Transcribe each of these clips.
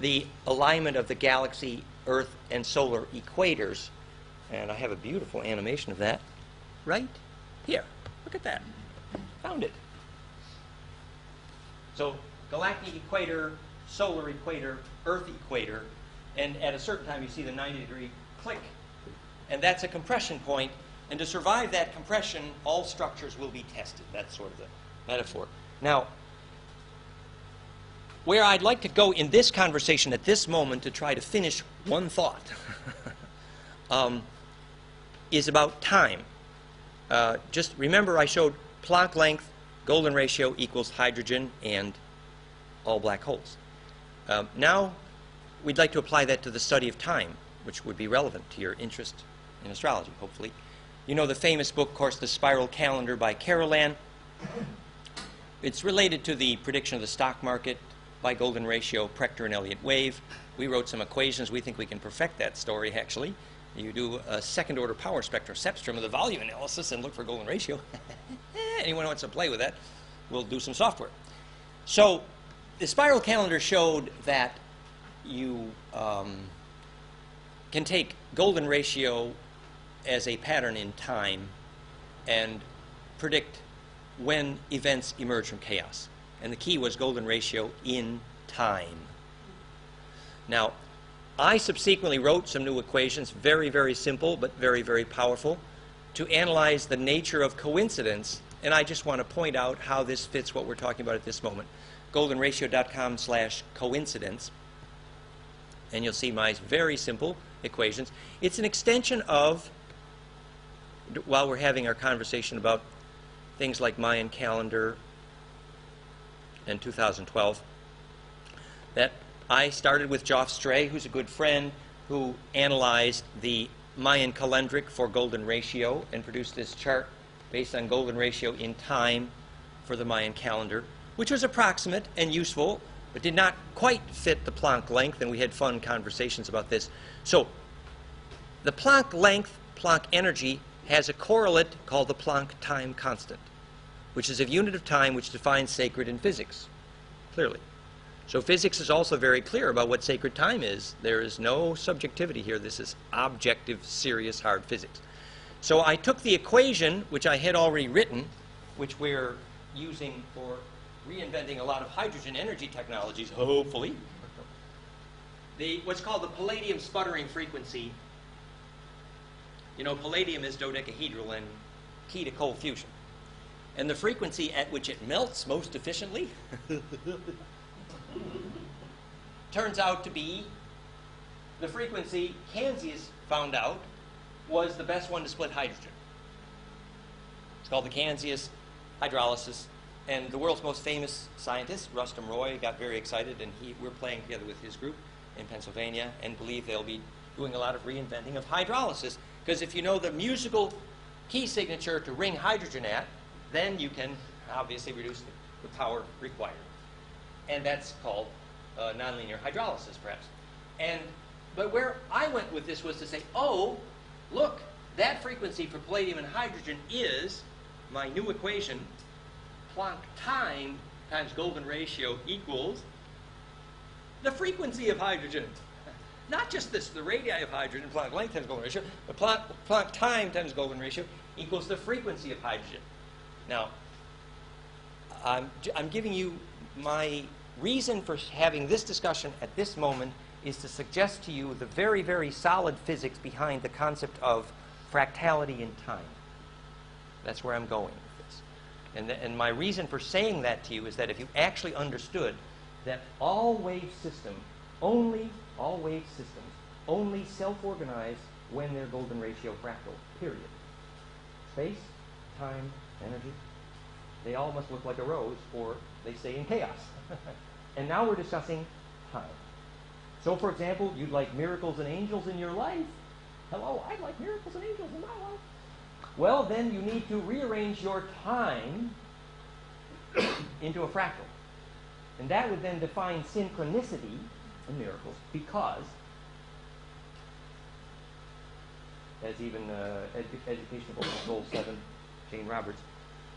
the alignment of the galaxy, Earth, and solar equators. And I have a beautiful animation of that right here. Look at that. Found it. So, galactic equator, solar equator, Earth equator, and at a certain time you see the 90 degree click. And that's a compression point. and to survive that compression, all structures will be tested. That's sort of the metaphor. Now, where I'd like to go in this conversation at this moment to try to finish one thought um, is about time. Uh, just remember I showed Planck length, golden ratio equals hydrogen and all black holes. Um, now we'd like to apply that to the study of time, which would be relevant to your interest in astrology, hopefully. You know the famous book, of course, The Spiral Calendar by Carolan. It's related to the prediction of the stock market by golden ratio, Prechter and Elliott wave. We wrote some equations. We think we can perfect that story, actually. You do a second order power spectrosepstrum of the volume analysis and look for golden ratio. Anyone who wants to play with that, we'll do some software. So the spiral calendar showed that you um, can take golden ratio as a pattern in time and predict when events emerge from chaos. And the key was golden ratio in time. Now, I subsequently wrote some new equations, very, very simple, but very, very powerful, to analyze the nature of coincidence. And I just want to point out how this fits what we're talking about at this moment. goldenratio.com slash coincidence. And you'll see my very simple equations. It's an extension of, while we're having our conversation about things like Mayan calendar and 2012, that I started with Geoff Stray, who's a good friend, who analyzed the Mayan calendric for golden ratio and produced this chart based on golden ratio in time for the Mayan calendar, which was approximate and useful, but did not quite fit the Planck length, and we had fun conversations about this. So the Planck length, Planck energy, has a correlate called the Planck time constant, which is a unit of time which defines sacred in physics, clearly. So physics is also very clear about what sacred time is. There is no subjectivity here. This is objective, serious, hard physics. So I took the equation, which I had already written, which we're using for reinventing a lot of hydrogen energy technologies, hopefully. The, what's called the palladium sputtering frequency. You know, palladium is dodecahedral and key to cold fusion. And the frequency at which it melts most efficiently turns out to be the frequency Kanzius found out was the best one to split hydrogen. It's called the Kanzius hydrolysis. And the world's most famous scientist, Rustum Roy, got very excited, and he, we're playing together with his group in Pennsylvania and believe they'll be doing a lot of reinventing of hydrolysis. Because if you know the musical key signature to ring hydrogen at, then you can obviously reduce the, the power required. And that's called uh, nonlinear hydrolysis, perhaps. And but where I went with this was to say, oh, look, that frequency for palladium and hydrogen is my new equation, Planck time times golden ratio equals the frequency of hydrogen. Not just this, the radii of hydrogen, Planck length times golden ratio, but Planck, Planck time times golden ratio equals the frequency of hydrogen. Now, I'm, I'm giving you my reason for having this discussion at this moment is to suggest to you the very, very solid physics behind the concept of fractality in time. That's where I'm going with this. And, the, and my reason for saying that to you is that if you actually understood that all wave systems, only all wave systems, only self-organize when they're golden ratio fractal, period. Space, time, energy, they all must look like a rose or they stay in chaos. and now we're discussing time. So, for example, you'd like miracles and angels in your life. Hello, I'd like miracles and angels in my life. Well, then you need to rearrange your time into a fractal. And that would then define synchronicity in miracles because, as even uh, edu- Education of Goal 7, Jane Roberts,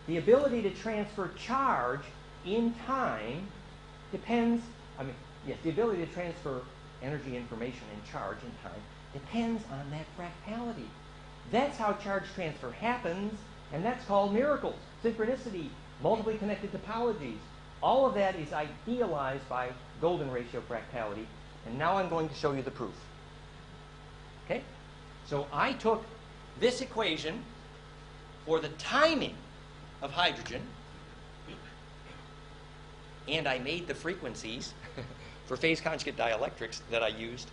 the ability to transfer charge in time depends, I mean, yes, the ability to transfer energy, information, and charge in time depends on that fractality. That's how charge transfer happens, and that's called miracles, synchronicity, multiply connected topologies. All of that is idealized by golden ratio fractality, and now I'm going to show you the proof. Okay? So I took this equation for the timing of hydrogen, and I made the frequencies for phase conjugate dielectrics that I used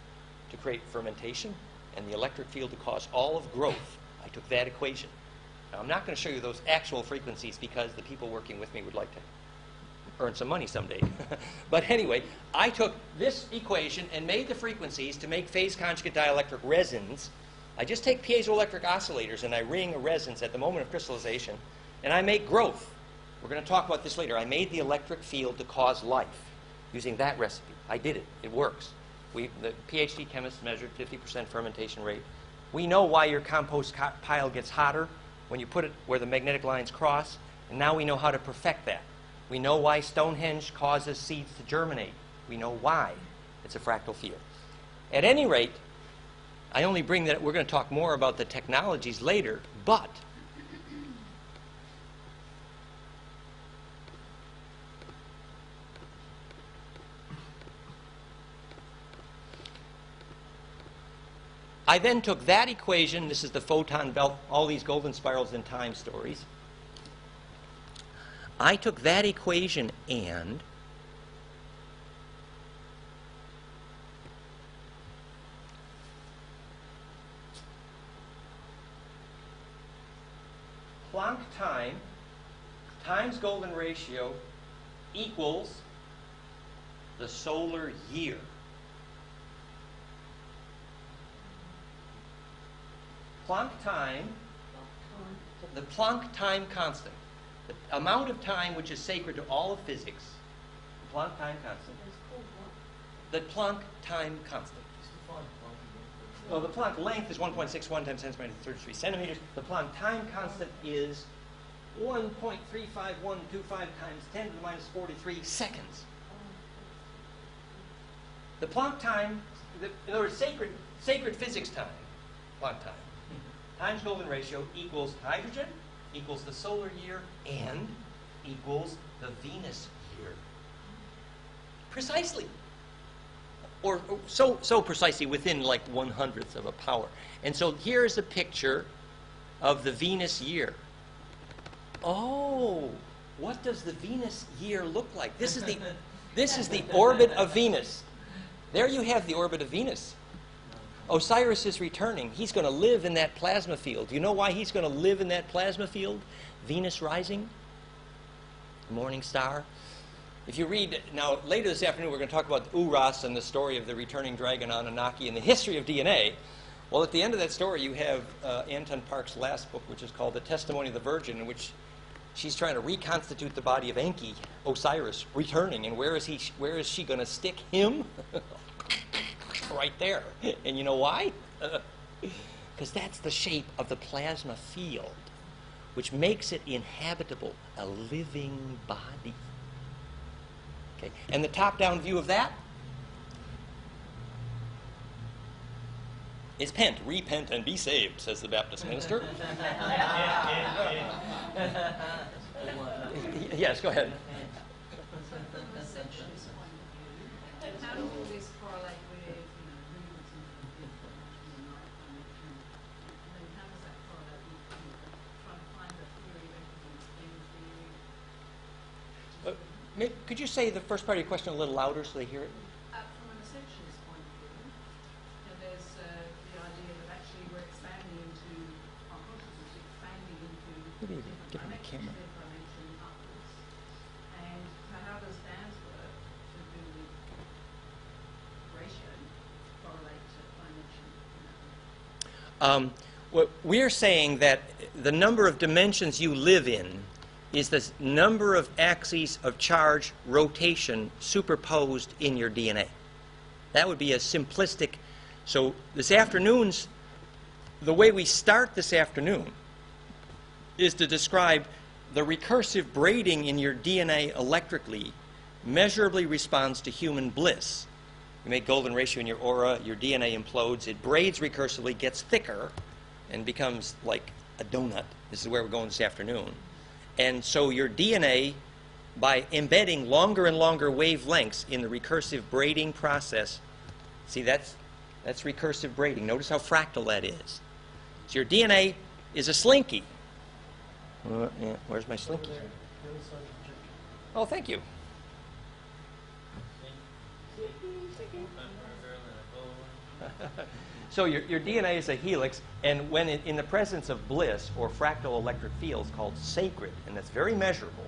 to create fermentation and the electric field to cause all of growth. I took that equation. Now, I'm not going to show you those actual frequencies because the people working with me would like to earn some money someday. but anyway, I took this equation and made the frequencies to make phase conjugate dielectric resins. I just take piezoelectric oscillators and I ring a resonance at the moment of crystallization, and I make growth. We're going to talk about this later. I made the electric field to cause life using that recipe. I did it. It works. We, the PhD chemists measured 50% fermentation rate. We know why your compost co- pile gets hotter when you put it where the magnetic lines cross, and now we know how to perfect that. We know why Stonehenge causes seeds to germinate. We know why. It's a fractal field. At any rate, I only bring that we're going to talk more about the technologies later, but I then took that equation, this is the photon belt, all these golden spirals in time stories. I took that equation and Planck time times golden ratio equals the solar year. Planck time, the Planck time constant, the amount of time which is sacred to all of physics, the Planck time constant, the Planck time constant. Well, the Planck length is 1.61 times 10 to the minus 33 centimeters. The Planck time constant is 1.35125 times 10 to the minus 43 seconds. The Planck time, the, in other words, sacred, sacred physics time, Planck time, times golden ratio equals hydrogen, equals the solar year, and equals the Venus year. Precisely. Or, so, so precisely within like one hundredth of a power. And so here's a picture of the Venus year. Oh, what does the Venus year look like? This is the, this is the orbit of Venus. There you have the orbit of Venus. Osiris is returning. He's going to live in that plasma field. You know why he's going to live in that plasma field? Venus rising, morning star. If you read, now later this afternoon, we're going to talk about Uras and the story of the returning dragon Anunnaki and the history of DNA. Well, at the end of that story, you have uh, Anton Parks' last book, which is called The Testimony of the Virgin, in which she's trying to reconstitute the body of Enki, Osiris, returning. And where is, he, where is she going to stick him? right there. And you know why? Because that's the shape of the plasma field, which makes it inhabitable, a living body. Okay. And the top-down view of that is pent. Repent and be saved, says the Baptist minister. yes, go ahead. How does all this correlate with, you know, movements into the information and light dimension? And then how does that correlate with, you know, trying to find the theory of everything, string theory? Uh, may- could you say the first part of your question a little louder so they hear it? Uh, from an essentialist point of view, you know, there's uh, the idea that actually we're expanding into, our consciousness expanding into Maybe different give him the camera. dimension upwards. And so how does Dan's work to do with ratio correlate to dimension? You? Um, what we're saying that the number of dimensions you live in is the number of axes of charge rotation superposed in your DNA. That would be a simplistic. So this afternoon's, the way we start this afternoon is to describe the recursive braiding in your DNA electrically measurably responds to human bliss. You make golden ratio in your aura, your DNA implodes, it braids recursively, gets thicker, and becomes like a donut. This is where we're going this afternoon. And so your DNA, by embedding longer and longer wavelengths in the recursive braiding process, see that's that's recursive braiding. Notice how fractal that is. So your DNA is a slinky. Uh, yeah, where's my slinky? Oh, thank you. So your, your DNA is a helix, and when it, in the presence of bliss or fractal electric fields called sacred, and that's very measurable,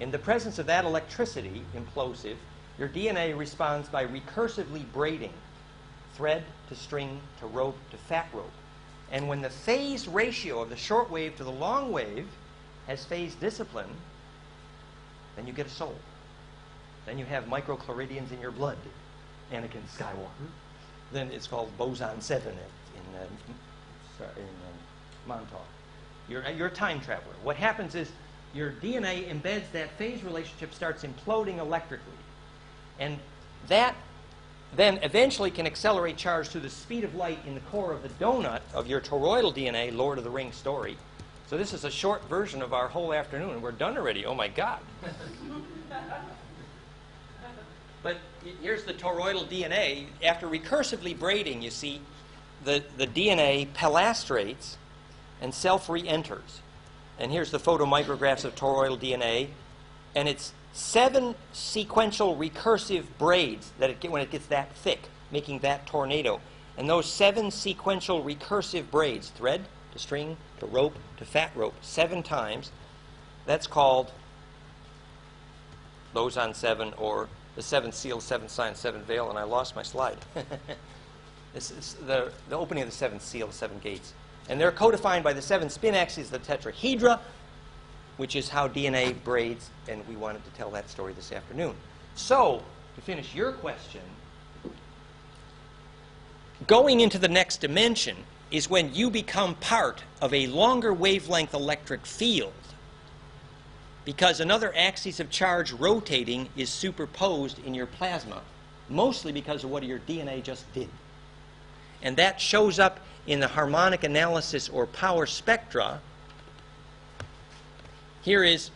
in the presence of that electricity, implosive, your DNA responds by recursively braiding thread to string to rope to fat rope. And when the phase ratio of the short wave to the long wave has phase discipline, then you get a soul. Then you have midichlorians in your blood, Anakin Skywalker then it's called boson 7 in, in, uh, in uh, Montauk. You're, you're a time traveler. What happens is your DNA embeds that phase relationship, starts imploding electrically. And that then eventually can accelerate charge to the speed of light in the core of the donut of your toroidal DNA, Lord of the Rings story. So this is a short version of our whole afternoon, and we're done already. Oh my God. But here's the toroidal DNA. After recursively braiding, you see, the, the DNA pilastrates and self re enters. And here's the photomicrographs of toroidal DNA. And it's seven sequential recursive braids that it get, when it gets that thick, making that tornado. And those seven sequential recursive braids, thread to string to rope to fat rope, seven times, that's called boson 7 or the seven seals, seven signs, seven veil, and I lost my slide. this is the, the opening of the seventh seal, the seven gates. And they're codified by the seven spin axes the tetrahedra, which is how DNA braids, and we wanted to tell that story this afternoon. So, to finish your question, going into the next dimension is when you become part of a longer wavelength electric field because another axis of charge rotating is superposed in your plasma, mostly because of what your DNA just did. And that shows up in the harmonic analysis or power spectra. Here is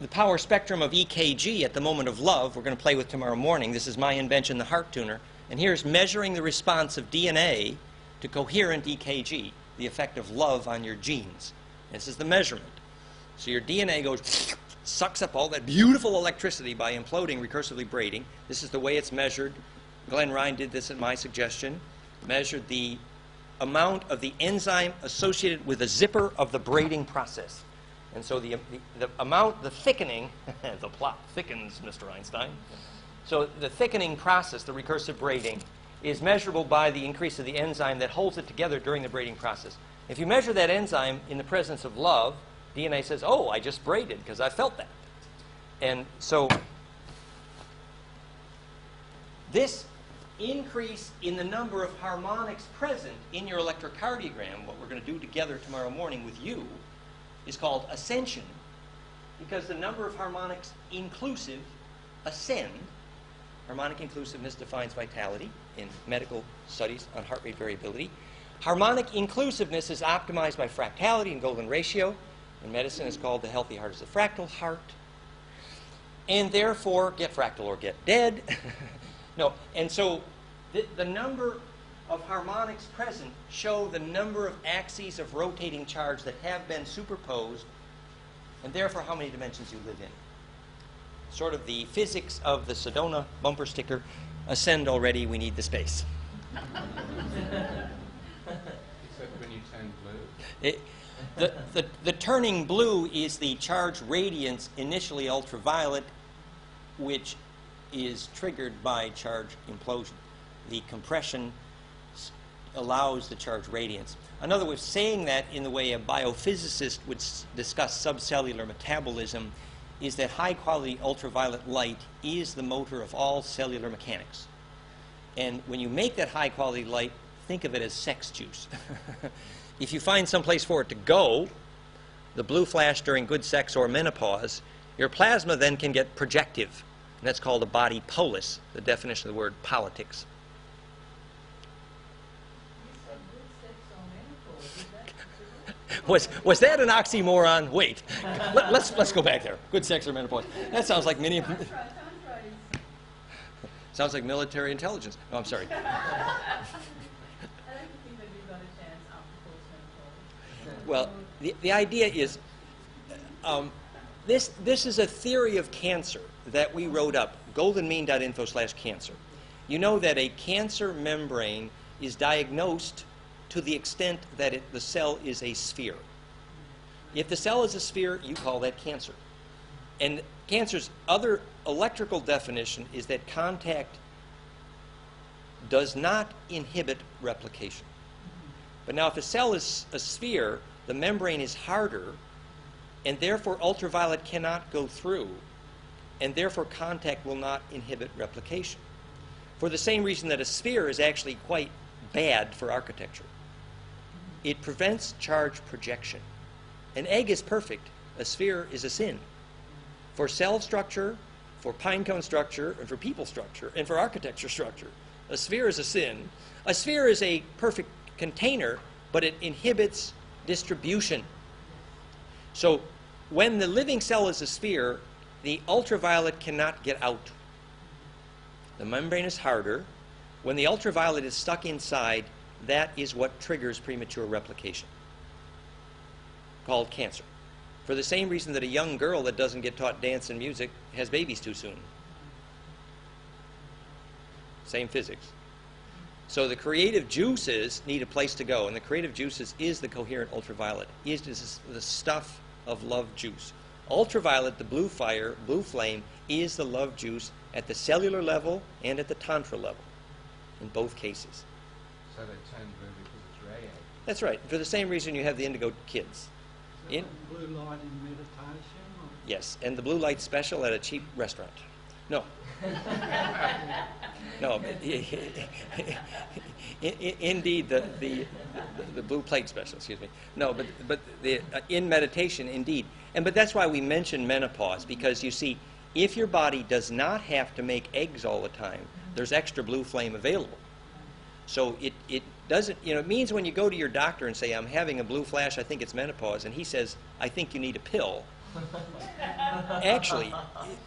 the power spectrum of EKG at the moment of love, we're going to play with tomorrow morning. This is my invention, the heart tuner. And here's measuring the response of DNA to coherent EKG, the effect of love on your genes. This is the measurement. So your DNA goes, sucks up all that beautiful electricity by imploding, recursively braiding. This is the way it's measured. Glen Rein did this at my suggestion. Measured the amount of the enzyme associated with the zipper of the braiding process. And so the, the, the amount, the thickening, the plot thickens, Mr. Einstein. So the thickening process, the recursive braiding, is measurable by the increase of the enzyme that holds it together during the braiding process. If you measure that enzyme in the presence of love, DNA says, oh, I just braided because I felt that. And so this increase in the number of harmonics present in your electrocardiogram, what we're going to do together tomorrow morning with you, is called ascension because the number of harmonics inclusive ascend. Harmonic inclusiveness defines vitality in medical studies on heart rate variability. Harmonic inclusiveness is optimized by fractality and golden ratio. In medicine, it's called the healthy heart is a fractal heart. And therefore, get fractal or get dead. no, and so the, the number of harmonics present show the number of axes of rotating charge that have been superposed, and therefore how many dimensions you live in. Sort of the physics of the Sedona bumper sticker ascend already, we need the space. Except when you turn blue. It, the, the, the turning blue is the charge radiance, initially ultraviolet, which is triggered by charge implosion. The compression allows the charge radiance. Another way of saying that, in the way a biophysicist would discuss subcellular metabolism, is that high quality ultraviolet light is the motor of all cellular mechanics. And when you make that high quality light, think of it as sex juice. if you find some place for it to go, the blue flash during good sex or menopause Your plasma then can get projective, and that's called a body polis, the definition of the word politics. You said good sex or menopause, is that true? Was, was that an oxymoron? Wait, Let, let's, let's go back there. Good sex or menopause. That sounds like many, Tantra, tantra is, sounds like military intelligence. No, I'm sorry. I don't think that we got a chance after postmenopause. Well, the, the idea is um, this, this is a theory of cancer that we wrote up, goldenmean.info slash cancer. You know that a cancer membrane is diagnosed to the extent that it, the cell is a sphere. If the cell is a sphere, you call that cancer. And cancer's other electrical definition is that contact does not inhibit replication. But now, if a cell is a sphere, the membrane is harder, and therefore ultraviolet cannot go through, and therefore contact will not inhibit replication. For the same reason that a sphere is actually quite bad for architecture. It prevents charge projection. An egg is perfect, a sphere is a sin. For cell structure, for pinecone structure, and for people structure, and for architecture structure, a sphere is a sin. A sphere is a perfect container, but it inhibits distribution. So when the living cell is a sphere, the ultraviolet cannot get out. The membrane is harder. When the ultraviolet is stuck inside, that is what triggers premature replication, called cancer. For the same reason that a young girl that doesn't get taught dance and music has babies too soon. Same physics. So the creative juices need a place to go, and the creative juices is the coherent ultraviolet. Is the stuff of love juice. Ultraviolet, the blue fire, blue flame, is the love juice at the cellular level and at the tantra level, in both cases. So they turn blue because it's radiating. That's right. For the same reason you have the indigo kids. Is In- blue light in meditation? Or? Yes, and the blue light special at a cheap restaurant. No. no, but i- i- indeed, the, the, the blue plate special, excuse me. No, but, but the, uh, in meditation, indeed. And, but that's why we mention menopause, because you see, if your body does not have to make eggs all the time, there's extra blue flame available. So it, it doesn't, you know, it means when you go to your doctor and say, I'm having a blue flash, I think it's menopause, and he says, I think you need a pill. Actually,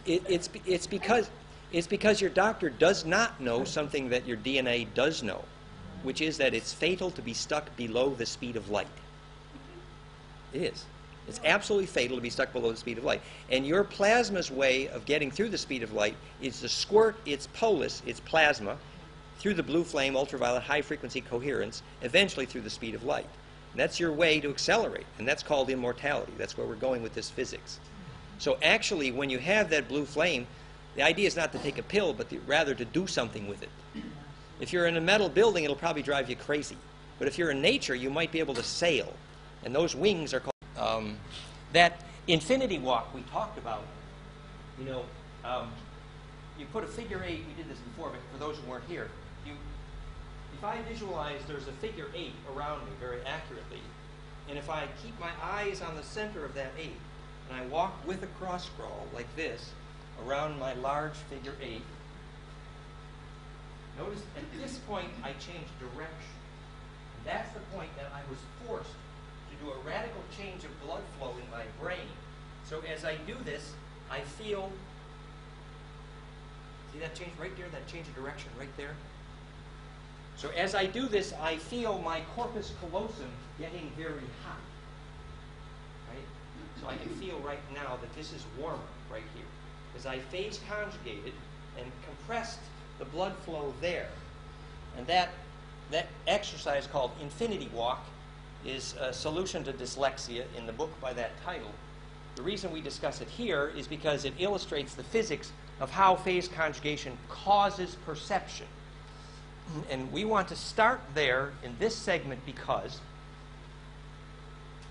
it, it's, it's, because, it's because your doctor does not know something that your DNA does know, which is that it's fatal to be stuck below the speed of light. It is. It's absolutely fatal to be stuck below the speed of light. And your plasma's way of getting through the speed of light is to squirt its polis, its plasma, through the blue flame, ultraviolet, high frequency coherence, eventually through the speed of light. And that's your way to accelerate, and that's called immortality. That's where we're going with this physics. So actually, when you have that blue flame, the idea is not to take a pill, but to, rather to do something with it. If you're in a metal building, it'll probably drive you crazy. But if you're in nature, you might be able to sail, and those wings are called. Um, that infinity walk we talked about. You know, um, you put a figure eight. We did this before, but for those who weren't here, you if I visualize there's a figure eight around me very accurately, and if I keep my eyes on the center of that eight, and I walk with a cross crawl like this around my large figure eight, notice at this point I change direction. And that's the point that I was forced to do a radical change of blood flow in my brain. So as I do this, I feel. See that change right there? That change of direction right there? So as I do this, I feel my corpus callosum getting very hot. Right? So I can feel right now that this is warmer right here. As I phase conjugated and compressed the blood flow there. And that, that exercise called Infinity Walk is a solution to dyslexia in the book by that title. The reason we discuss it here is because it illustrates the physics of how phase conjugation causes perception. And we want to start there in this segment because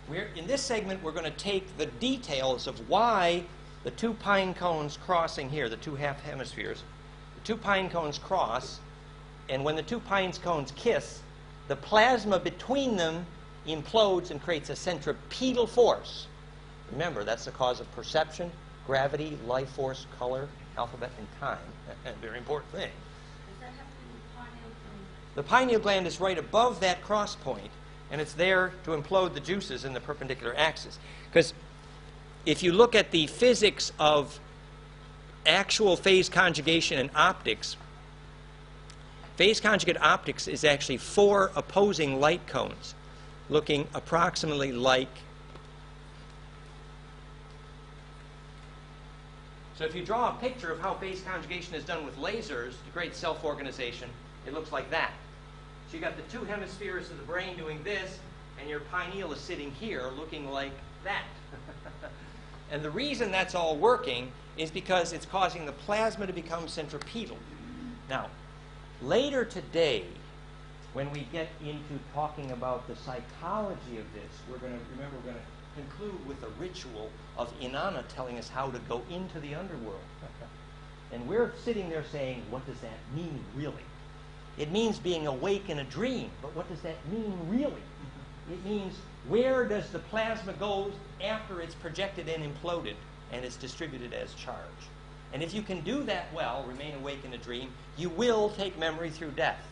we're, in this segment we're going to take the details of why the two pine cones crossing here, the two half hemispheres, the two pine cones cross, and when the two pine cones kiss, the plasma between them implodes and creates a centripetal force. Remember, that's the cause of perception gravity, life force, color, alphabet, and time. A very important thing. Does that have to do with pineal? The pineal gland is right above that cross point, and it's there to implode the juices in the perpendicular axis. Because if you look at the physics of actual phase conjugation and optics, phase conjugate optics is actually four opposing light cones looking approximately like. So if you draw a picture of how phase conjugation is done with lasers to create self-organization, it looks like that. So you got the two hemispheres of the brain doing this, and your pineal is sitting here looking like that. and the reason that's all working is because it's causing the plasma to become centripetal. Now, later today, when we get into talking about the psychology of this, we're going to remember we're going to conclude with a ritual of Inanna telling us how to go into the underworld. and we're sitting there saying, what does that mean really? It means being awake in a dream, but what does that mean really? It means where does the plasma go after it's projected and imploded and it's distributed as charge? And if you can do that well, remain awake in a dream, you will take memory through death.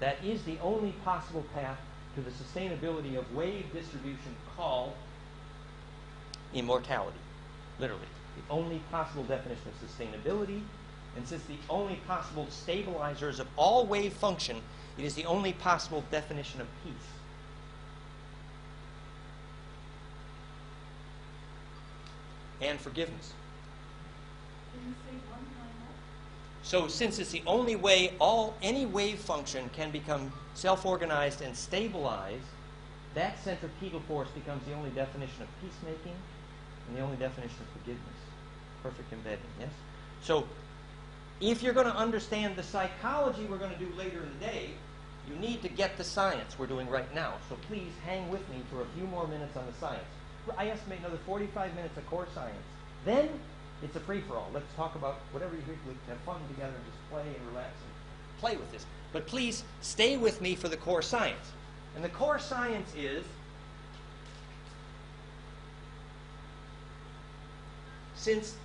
That is the only possible path to the sustainability of wave distribution called immortality, literally. The only possible definition of sustainability, and since the only possible stabilizers of all wave function, it is the only possible definition of peace. And forgiveness. Can you say one time more? So since it's the only way all any wave function can become self-organized and stabilized, that centripetal force becomes the only definition of peacemaking and the only definition of forgiveness. Perfect embedding, yes? So if you're going to understand the psychology we're going to do later in the day, you need to get the science we're doing right now. So please hang with me for a few more minutes on the science. I estimate another 45 minutes of core science. Then it's a free-for-all. Let's talk about whatever you have fun together and just play and relax and play with this. But please stay with me for the core science. And the core science is since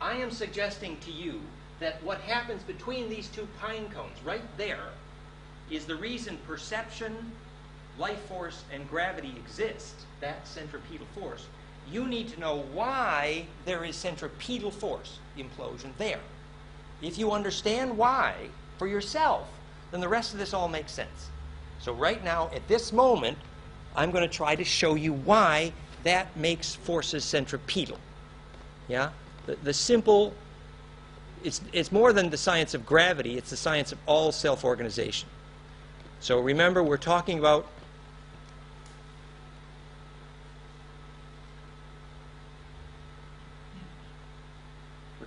I am suggesting to you that what happens between these two pine cones right there is the reason perception, life force, and gravity exist, that centripetal force, you need to know why there is centripetal force implosion there. If you understand why for yourself, then the rest of this all makes sense. So right now, at this moment, I'm going to try to show you why that makes forces centripetal. Yeah? The, the simple, it's, it's more than the science of gravity, it's the science of all self-organization. So remember, we're talking about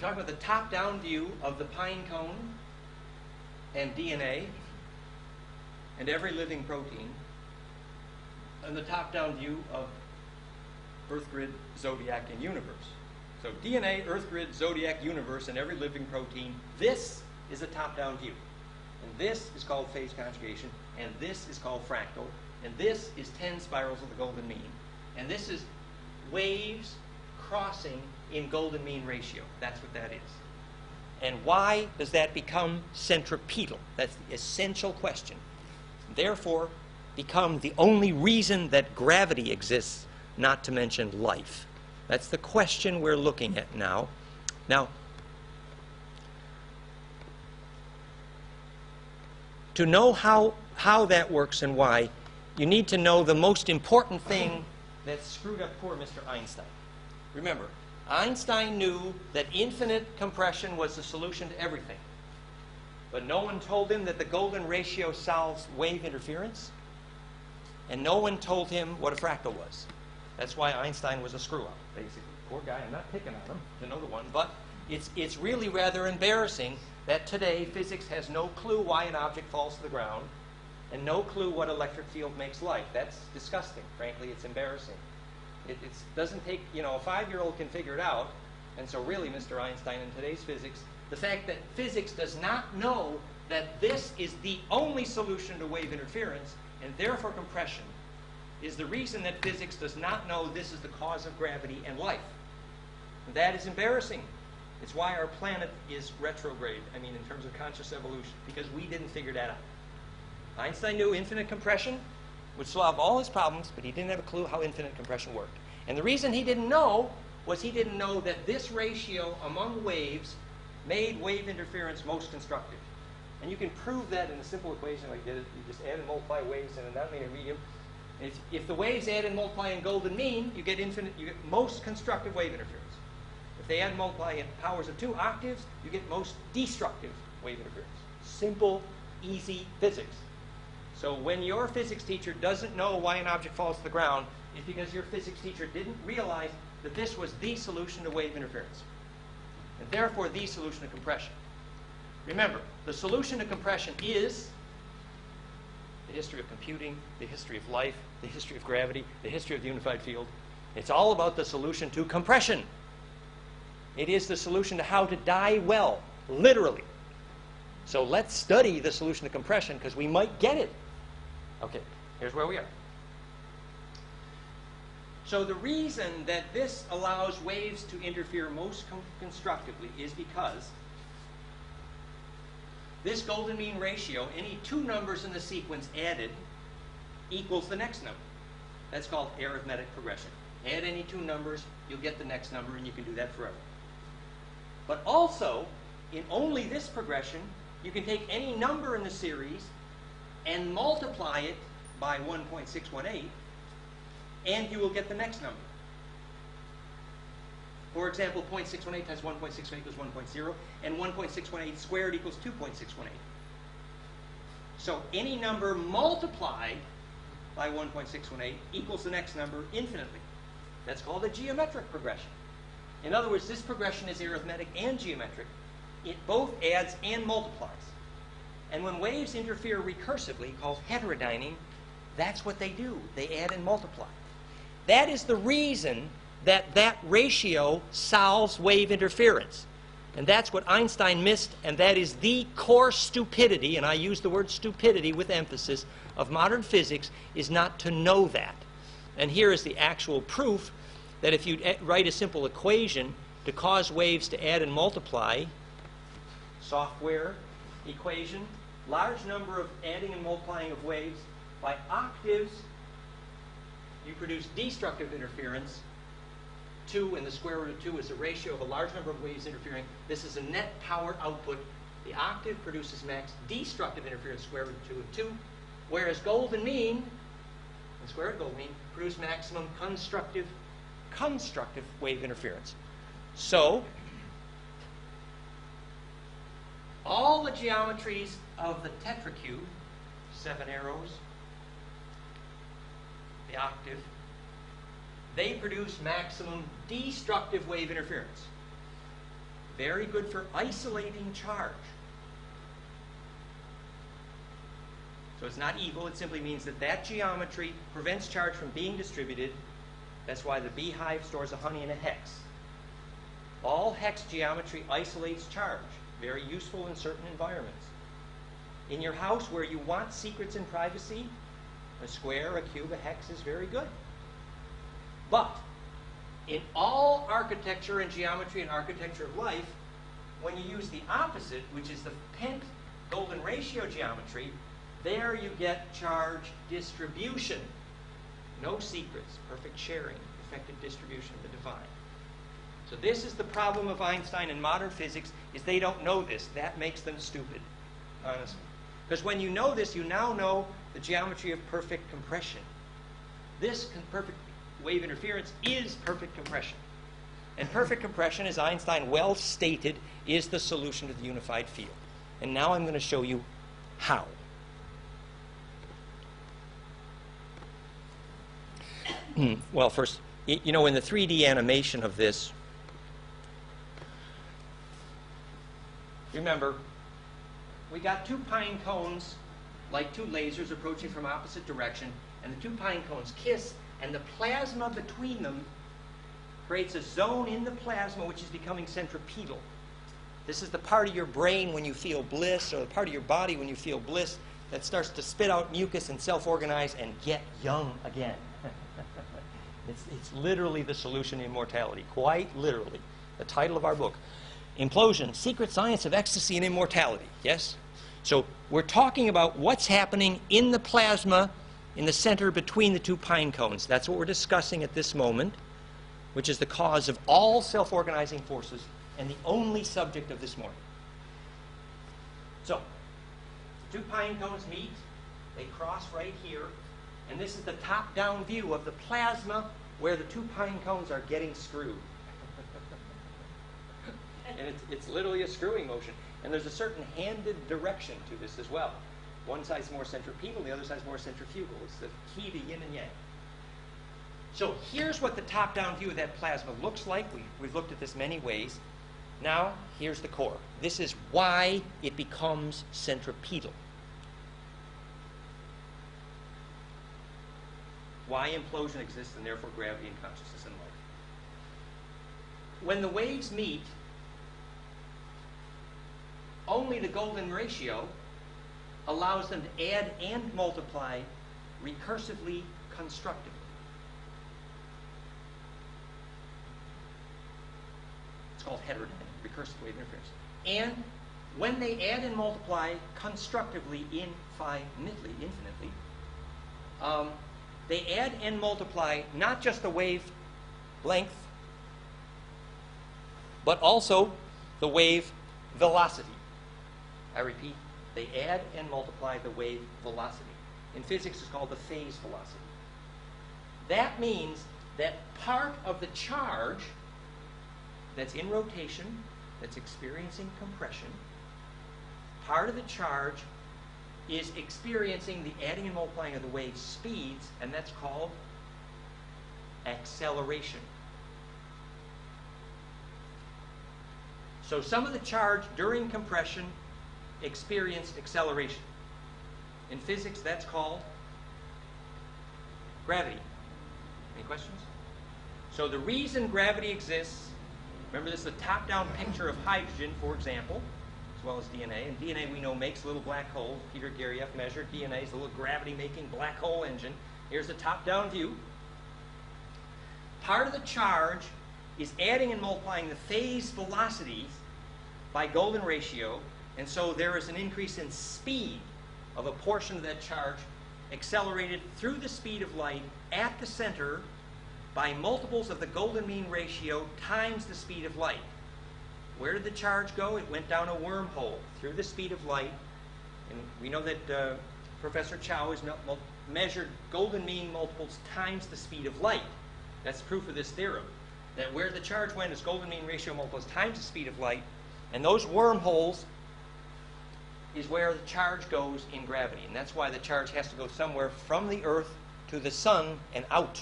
talking about the top-down view of the pine cone and DNA and every living protein, and the top-down view of Earth grid, zodiac, and universe. So DNA, Earth grid, zodiac, universe, and every living protein. This is a top-down view. And this is called phase conjugation, and this is called fractal, and this is 10 spirals of the golden mean. And this is waves crossing in golden mean ratio. That's what that is. And why does that become centripetal? That's the essential question. Therefore, become the only reason that gravity exists, not to mention life. That's the question we're looking at now. Now, to know how, how that works and why, you need to know the most important thing that screwed up poor Mr. Einstein. Remember, Einstein knew that infinite compression was the solution to everything. But no one told him that the golden ratio solves wave interference. And no one told him what a fractal was. That's why Einstein was a screw up, basically. Poor guy, I'm not picking on him, another one. But it's, it's really rather embarrassing that today physics has no clue why an object falls to the ground and no clue what electric field makes light. That's disgusting. Frankly, it's embarrassing. It doesn't take, you know, a five-year-old can figure it out. And so really, Mr. Einstein, in today's physics, the fact that physics does not know that this is the only solution to wave interference, and therefore compression, is the reason that physics does not know this is the cause of gravity and life. That is embarrassing. It's why our planet is retrograde, I mean, in terms of conscious evolution, because we didn't figure that out. Einstein knew infinite compression would solve all his problems, but he didn't have a clue how infinite compression worked. And the reason he didn't know was he didn't know that this ratio among waves made wave interference most constructive. And you can prove that in a simple equation like this. You just add and multiply waves in a nonlinear medium. If, if the waves add and multiply in golden mean, you get infinite, you get most constructive wave interference. If they add and multiply in powers of two octaves, you get most destructive wave interference. Simple, easy physics. So when your physics teacher doesn't know why an object falls to the ground, it's because your physics teacher didn't realize that this was the solution to wave interference. And therefore the solution to compression. Remember, the solution to compression is the history of computing, the history of life, the history of gravity, the history of the unified field. It's all about the solution to compression. It is the solution to how to die well, literally. So let's study the solution to compression because we might get it. Okay, here's where we are. So the reason that this allows waves to interfere most con- constructively is because this golden mean ratio, any two numbers in the sequence added, equals the next number. That's called arithmetic progression. Add any two numbers, you'll get the next number, and you can do that forever. But also, in only this progression, you can take any number in the series and multiply it by 1.618, and you will get the next number. For example, 0.618 times 1.618 equals 1.0, and 1.618 squared equals 2.618. So any number multiplied by 1.618 equals the next number infinitely. That's called a geometric progression. In other words, this progression is arithmetic and geometric. It both adds and multiplies. And when waves interfere recursively, called heterodyning, that's what they do. They add and multiply. That is the reason that that ratio solves wave interference. And that's what Einstein missed, and that is the core stupidity, and I use the word stupidity with emphasis, of modern physics, is not to know that. And here is the actual proof that if you write a simple equation to cause waves to add and multiply, software equation, large number of adding and multiplying of waves by octaves, you produce destructive interference. 2 and the square root of 2 is the ratio of a large number of waves interfering. This is a net power output. The octave produces max destructive interference, square root of 2 and 2, whereas golden mean and square root of golden mean produce maximum constructive, constructive wave interference. So, all the geometries of the tetracube, seven arrows, the octave, they produce maximum destructive wave interference. Very good for isolating charge. So it's not evil, it simply means that that geometry prevents charge from being distributed. That's why the beehive stores the honey in a hex. All hex geometry isolates charge, very useful in certain environments. In your house where you want secrets and privacy, a square, a cube, a hex is very good. But in all architecture and geometry and architecture of life, when you use the opposite, which is the pent golden ratio geometry, there you get charge distribution. No secrets, perfect sharing, effective distribution of the divine. So this is the problem of Einstein and modern physics is they don't know this. That makes them stupid, honestly. Because when you know this, you now know the geometry of perfect compression. This perfect wave interference is perfect compression. And perfect compression, as Einstein well stated, is the solution to the unified field. And now I'm going to show you how. Hmm, well, first, you know, in the 3D animation of this, remember, we got two pine cones like two lasers approaching from opposite direction, and the two pine cones kiss, and the plasma between them creates a zone in the plasma which is becoming centripetal. This is the part of your brain when you feel bliss, or the part of your body when you feel bliss, that starts to spit out mucus and self organize and get young again. It's, it's literally the solution to immortality, quite literally. The title of our book Implosion Secret Science of Ecstasy and Immortality. Yes? So we're talking about what's happening in the plasma in the center between the two pine cones. That's what we're discussing at this moment, which is the cause of all self organizing forces and the only subject of this morning. So, the two pine cones meet, they cross right here, and this is the top down view of the plasma where the two pine cones are getting screwed. and it's, it's literally a screwing motion. And there's a certain handed direction to this as well. One side's more centripetal, the other side's more centrifugal. It's the key to yin and yang. So here's what the top down view of that plasma looks like. We, we've looked at this many ways. Now, here's the core. This is why it becomes centripetal. Why implosion exists and therefore gravity and consciousness and life. When the waves meet, only the golden ratio allows them to add and multiply recursively constructively. It's called heterodynamic, recursive wave interference. And when they add and multiply constructively infinitely, infinitely, um, they add and multiply not just the wave length, but also the wave velocity. I repeat, they add and multiply the wave velocity. In physics, it's called the phase velocity. That means that part of the charge that's in rotation, that's experiencing compression, part of the charge is experiencing the adding and multiplying of the wave speeds, and that's called acceleration. So some of the charge during compression experienced acceleration. In physics, that's called gravity. Any questions? So the reason gravity exists, remember this is a top-down picture of hydrogen, for example, as well as DNA. And DNA, we know, makes little black holes. Peter Gariaev measured DNA is a little gravity-making black hole engine. Here's the top-down view. Part of the charge is adding and multiplying the phase velocities by golden ratio and so there is an increase in speed of a portion of that charge accelerated through the speed of light at the center by multiples of the golden mean ratio times the speed of light. Where did the charge go? It went down a wormhole through the speed of light. And we know that uh, Professor Chiao has measured golden mean multiples times the speed of light. That's proof of this theorem. That where the charge went is golden mean ratio multiples times the speed of light. And those wormholes is where the charge goes in gravity. And that's why the charge has to go somewhere from the Earth to the sun and out.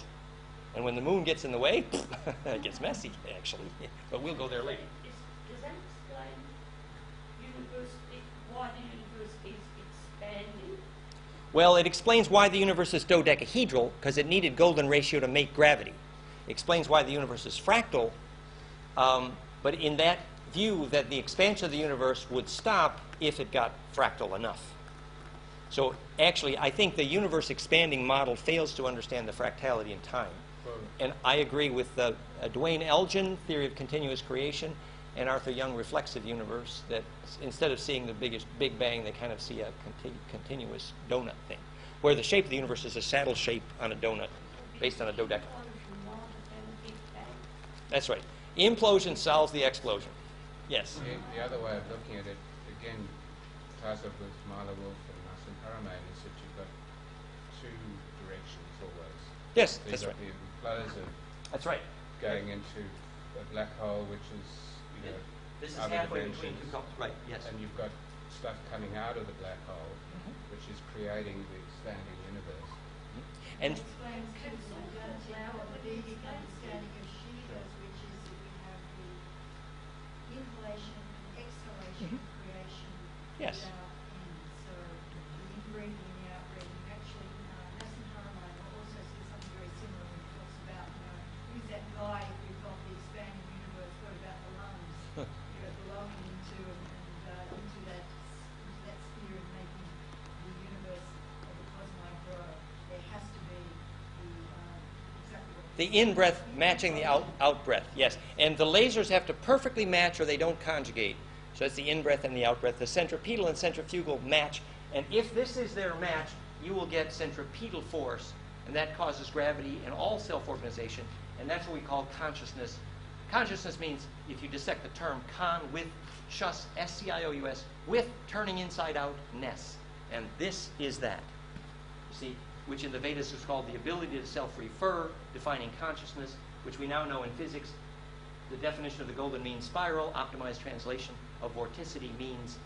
And when the moon gets in the way, it gets messy, actually. But we'll go there later. Is, does that explain universe, why the universe is expanding? Well, it explains why the universe is dodecahedral, because it needed golden ratio to make gravity. It explains why the universe is fractal, um, but in that view that the expansion of the universe would stop if it got fractal enough. So actually, I think the universe expanding model fails to understand the fractality in time. And I agree with the uh, Duane Elgin theory of continuous creation and Arthur Young reflexive universe that instead of seeing the biggest Big Bang, they kind of see a conti continuous donut thing, where the shape of the universe is a saddle shape on a donut based on a dodecagon. That's right. Implosion solves the explosion. Yes. The, the other way of looking at it, again, ties up with Milo Wolff and Nassim Haramein, is that you've got two directions always. Yes, so that's you've right. the flows of That's right. going into a black hole, which is, you know, This is other halfway between dimensions. two colors. Right, yes. and you've got stuff coming out of the black hole, Mhm. which is creating the expanding universe. And you The in-breath matching the out, out-breath, yes. And the lasers have to perfectly match or they don't conjugate. So it's the in-breath and the out-breath. The centripetal and centrifugal match. And if this is their match, you will get centripetal force. And that causes gravity in all self-organization. And that's what we call consciousness. Consciousness means, if you dissect the term, con with shus, S-C-I-O-U-S, with turning inside out, ness. And this is that. You see, which in the Vedas is called the ability to self-refer, defining consciousness, which we now know in physics. The definition of the golden mean spiral, optimized translation of vorticity, means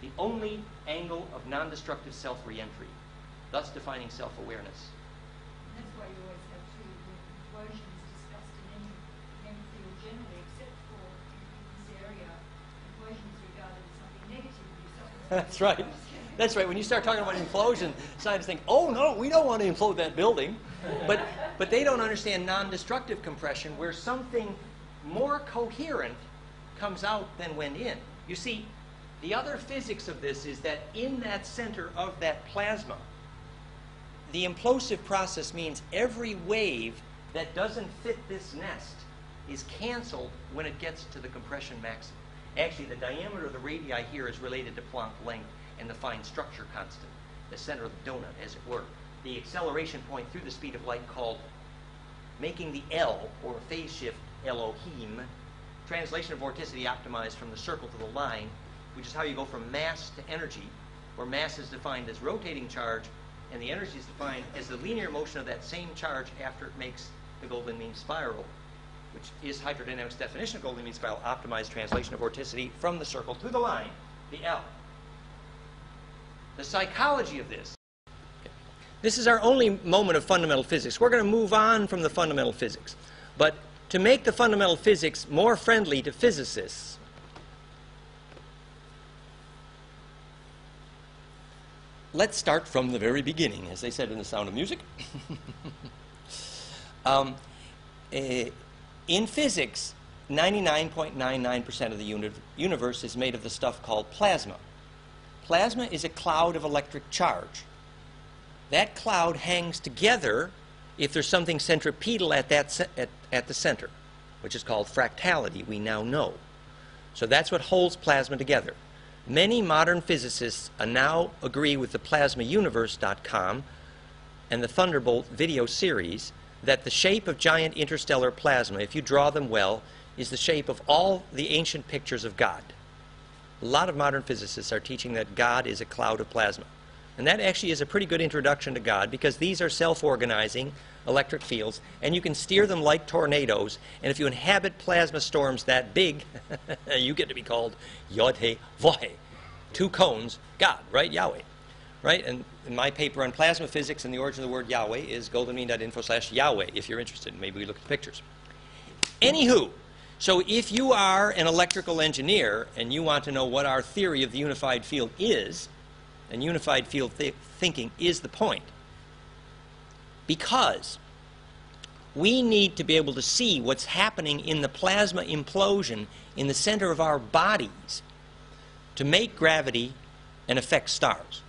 the only angle of non-destructive self-reentry, thus defining self-awareness. That's why you always have two implosions discussed in any, any field generally, except for in this area, implosion is regarded as something negative. That's right. That's right. When you start talking about implosion, scientists think, "Oh no, we don't want to implode that building," but but they don't understand non-destructive compression, where something more coherent comes out than went in. You see, the other physics of this is that in that center of that plasma, the implosive process means every wave that doesn't fit this nest is canceled when it gets to the compression maximum. Actually, the diameter of the radii here is related to Planck length and the fine structure constant, the center of the donut, as it were. The acceleration point through the speed of light called making the L, or phase shift, Elohim, translation of vorticity optimized from the circle to the line, which is how you go from mass to energy, where mass is defined as rotating charge, and the energy is defined as the linear motion of that same charge after it makes the golden mean spiral, which is hydrodynamics definition of golden mean spiral, optimized translation of vorticity from the circle to the line, the L. The psychology of this this is our only moment of fundamental physics. We're going to move on from the fundamental physics. But to make the fundamental physics more friendly to physicists, let's start from the very beginning, as they said in The Sound of Music. um, eh, in physics, 99.99% of the uni- universe is made of the stuff called plasma. Plasma is a cloud of electric charge that cloud hangs together if there's something centripetal at, that at, at the center, which is called fractality, we now know. So that's what holds plasma together. Many modern physicists uh, now agree with the plasmauniverse.com and the Thunderbolt video series that the shape of giant interstellar plasma, if you draw them well, is the shape of all the ancient pictures of God. A lot of modern physicists are teaching that God is a cloud of plasma. And that actually is a pretty good introduction to God because these are self organizing electric fields and you can steer them like tornadoes. And if you inhabit plasma storms that big, you get to be called Yod He Vohe. Two cones, God, right? Yahweh. Right? And in my paper on plasma physics and the origin of the word Yahweh is goldenmean.info slash Yahweh if you're interested. Maybe we look at the pictures. Anywho, so if you are an electrical engineer and you want to know what our theory of the unified field is, and unified field th- thinking is the point. Because we need to be able to see what's happening in the plasma implosion in the center of our bodies to make gravity and affect stars.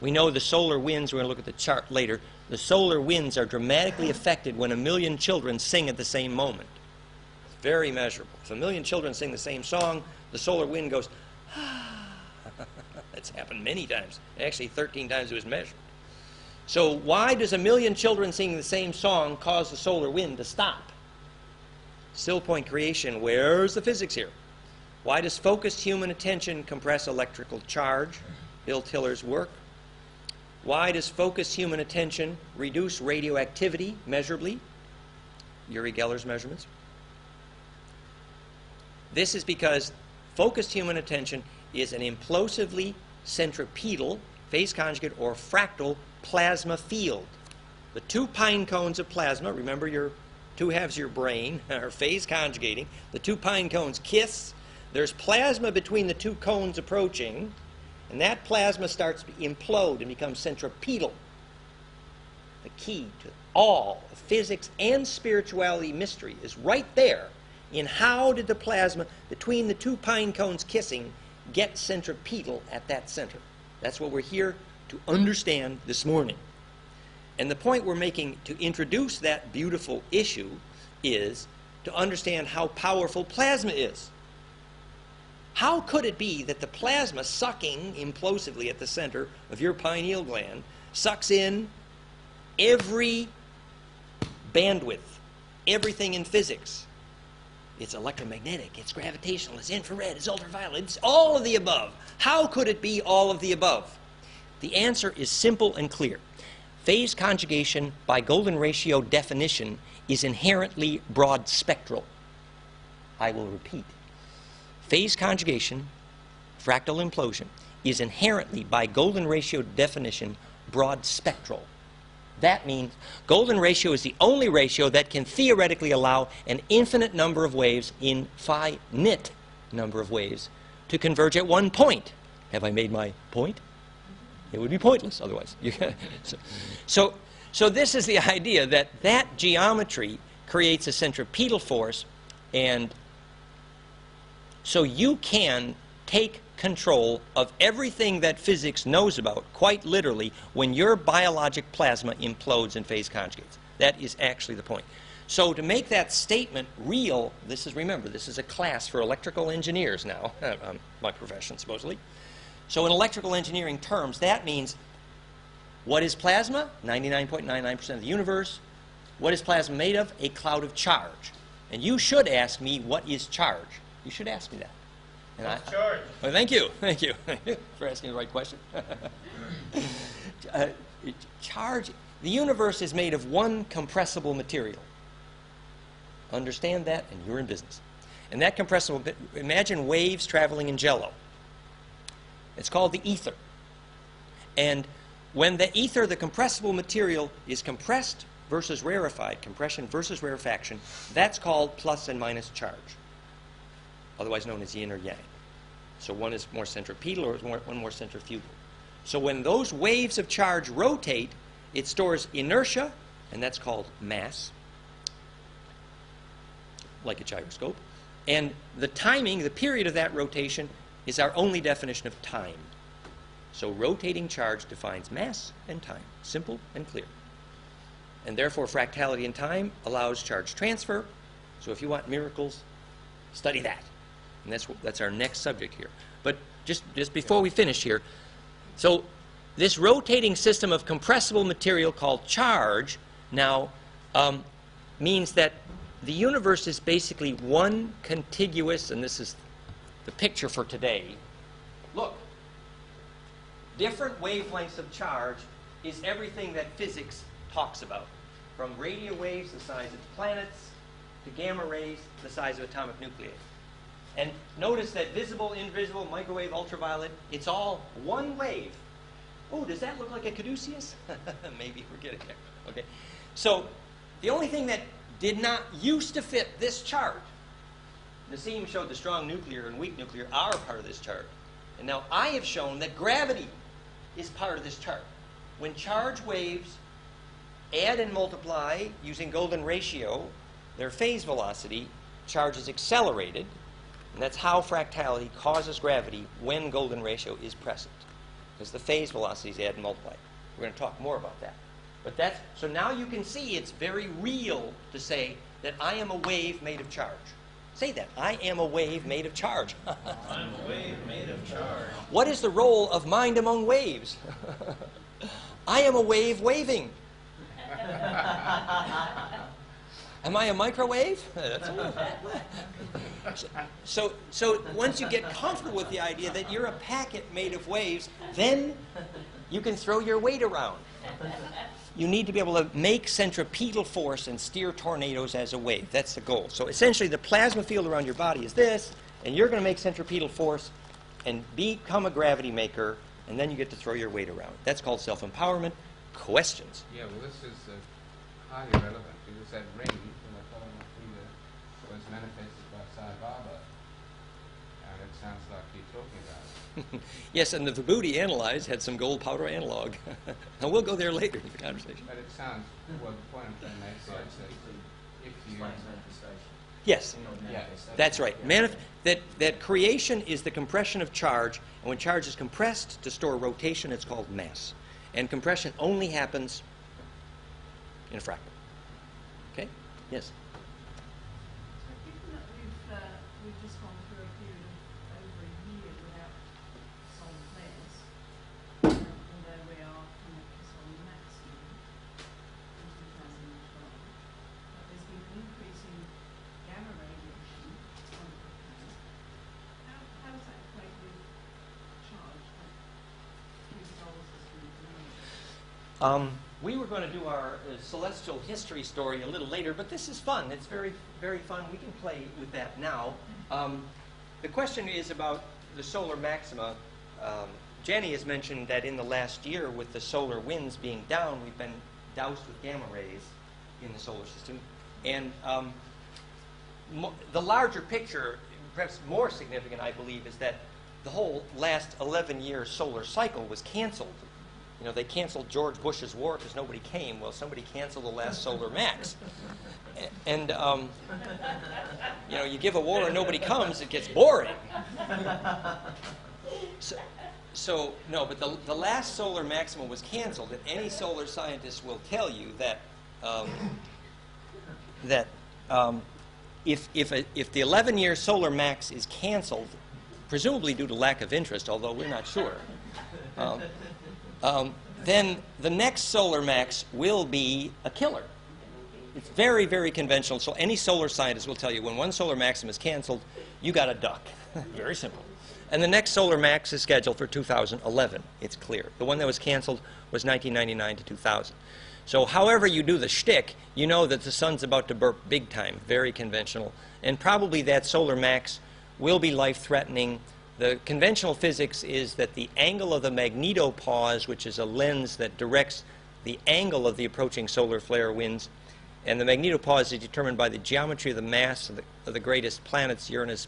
We know the solar winds, we're going to look at the chart later, the solar winds are dramatically affected when a million children sing at the same moment. It's very measurable. If a million children sing the same song, the solar wind goes, ah, That's happened many times. Actually, 13 times it was measured. So, why does a million children singing the same song cause the solar wind to stop? Still point creation, where's the physics here? Why does focused human attention compress electrical charge? Bill Tiller's work. Why does focused human attention reduce radioactivity measurably? Uri Geller's measurements. This is because focused human attention is an implosively centripetal, phase conjugate, or fractal plasma field. The two pine cones of plasma, remember your two halves of your brain are phase conjugating. The two pine cones kiss. There's plasma between the two cones approaching, and that plasma starts to implode and becomes centripetal. The key to all of physics and spirituality mystery is right there in how did the plasma between the two pine cones kissing get centripetal at that center. That's what we're here to understand this morning. And the point we're making to introduce that beautiful issue is to understand how powerful plasma is. How could it be that the plasma sucking implosively at the center of your pineal gland sucks in every bandwidth, everything in physics? It's electromagnetic, it's gravitational, it's infrared, it's ultraviolet, it's all of the above. How could it be all of the above? The answer is simple and clear. Phase conjugation, by golden ratio definition, is inherently broad spectral. I will repeat. Phase conjugation, fractal implosion, is inherently, by golden ratio definition, broad spectral. That means golden ratio is the only ratio that can theoretically allow an infinite number of waves in finite number of waves to converge at one point. Have I made my point? It would be pointless otherwise. So, so, so this is the idea that that geometry creates a centripetal force, and so you can take control of everything that physics knows about, quite literally, when your biologic plasma implodes in phase conjugates. That is actually the point. So to make that statement real, this is, remember, this is a class for electrical engineers now, um, my profession supposedly. So in electrical engineering terms, that means what is plasma? 99.99% of the universe. What is plasma made of? A cloud of charge. And you should ask me, what is charge? You should ask me that. And I, Charge. well, thank you, thank you for asking the right question. uh, charge, the universe is made of one compressible material. Understand that, and you're in business. And that compressible, imagine waves traveling in jello. It's called the ether. And when the ether, the compressible material, is compressed versus rarefied, compression versus rarefaction, that's called plus and minus charge, otherwise known as yin or yang. So one is more centripetal or more, one more centrifugal. So when those waves of charge rotate, it stores inertia, and that's called mass, like a gyroscope. And the timing, the period of that rotation, is our only definition of time. So rotating charge defines mass and time. Simple and clear. And therefore, fractality in time allows charge transfer. So if you want miracles, study that. And that's, that's our next subject here. But just, just before we finish here, so this rotating system of compressible material called charge now um, means that the universe is basically one contiguous, and this is the picture for today. Look, different wavelengths of charge is everything that physics talks about. From radio waves the size of planets to gamma rays the size of atomic nuclei. And notice that visible, invisible, microwave, ultraviolet, it's all one wave. Oh, does that look like a caduceus? Maybe we're getting there. Okay. So the only thing that did not used to fit this chart, Nassim showed the strong nuclear and weak nuclear are part of this chart. And now I have shown that gravity is part of this chart. When charge waves add and multiply using golden ratio, their phase velocity, charge is accelerated, and that's how fractality causes gravity when golden ratio is present. Because the phase velocities add and multiply. We're going to talk more about that. But that's so now you can see it's very real to say that I am a wave made of charge. Say that. I am a wave made of charge. I'm a wave made of charge. What is the role of mind among waves? I am a wave waving. Am I a microwave? That's so, so once you get comfortable with the idea that you're a packet made of waves, then you can throw your weight around. You need to be able to make centripetal force and steer tornadoes as a wave. That's the goal. So essentially, the plasma field around your body is this, and you're going to make centripetal force and become a gravity maker, and then you get to throw your weight around. That's called self-empowerment. Questions? Yeah, well, this is uh, highly relevant because that ring in the bottom of my finger was manifested by Sai Baba, and it sounds like you're talking about it. yes, and the Vibhuti analyzed had some gold powder analog. and we'll go there later in the conversation. But it sounds, well, the point I'm trying to make there is that if you, manifestation. Yes, Yeah. that's right. Manif- that, that creation is the compression of charge, and when charge is compressed to store rotation, it's called mass. And compression only happens in a fractal. Okay? Yes? So given that we've, uh, we've just gone through a period of over a year without solar flares, um, although we are coming up to solar maximum in two thousand and twelve, but there's been an increase in gamma radiation on the planet. How, how does that equate with charge, like through the solar system at the moment? Um, we were going to do our uh, celestial history story a little later, but this is fun. It's very, very fun. We can play with that now. Um, the question is about the solar maxima. Um, Jenny has mentioned that in the last year, with the solar winds being down, we've been doused with gamma rays in the solar system. And um, the larger picture, perhaps more significant, I believe, is that the whole last 11 year solar cycle was canceled. You know, they canceled George Bush's war because nobody came. Well, somebody canceled the last solar max. And, um, you know, you give a war and nobody comes, it gets boring. So, so no, but the, the last solar maxima was canceled, and any solar scientist will tell you that um, that um, if, if, a, if the 11 year solar max is canceled, presumably due to lack of interest, although we're not sure, um, um, then the next solar max will be a killer. It's very, very conventional. So any solar scientist will tell you when one solar maximum is canceled, you got to duck. very simple. And the next solar max is scheduled for 2011. It's clear. The one that was canceled was 1999 to 2000. So however you do the shtick, you know that the sun's about to burp big time. Very conventional. And probably that solar max will be life-threatening. The conventional physics is that the angle of the magnetopause, which is a lens that directs the angle of the approaching solar flare winds, and the magnetopause is determined by the geometry of the mass of the, of the greatest planets, Uranus,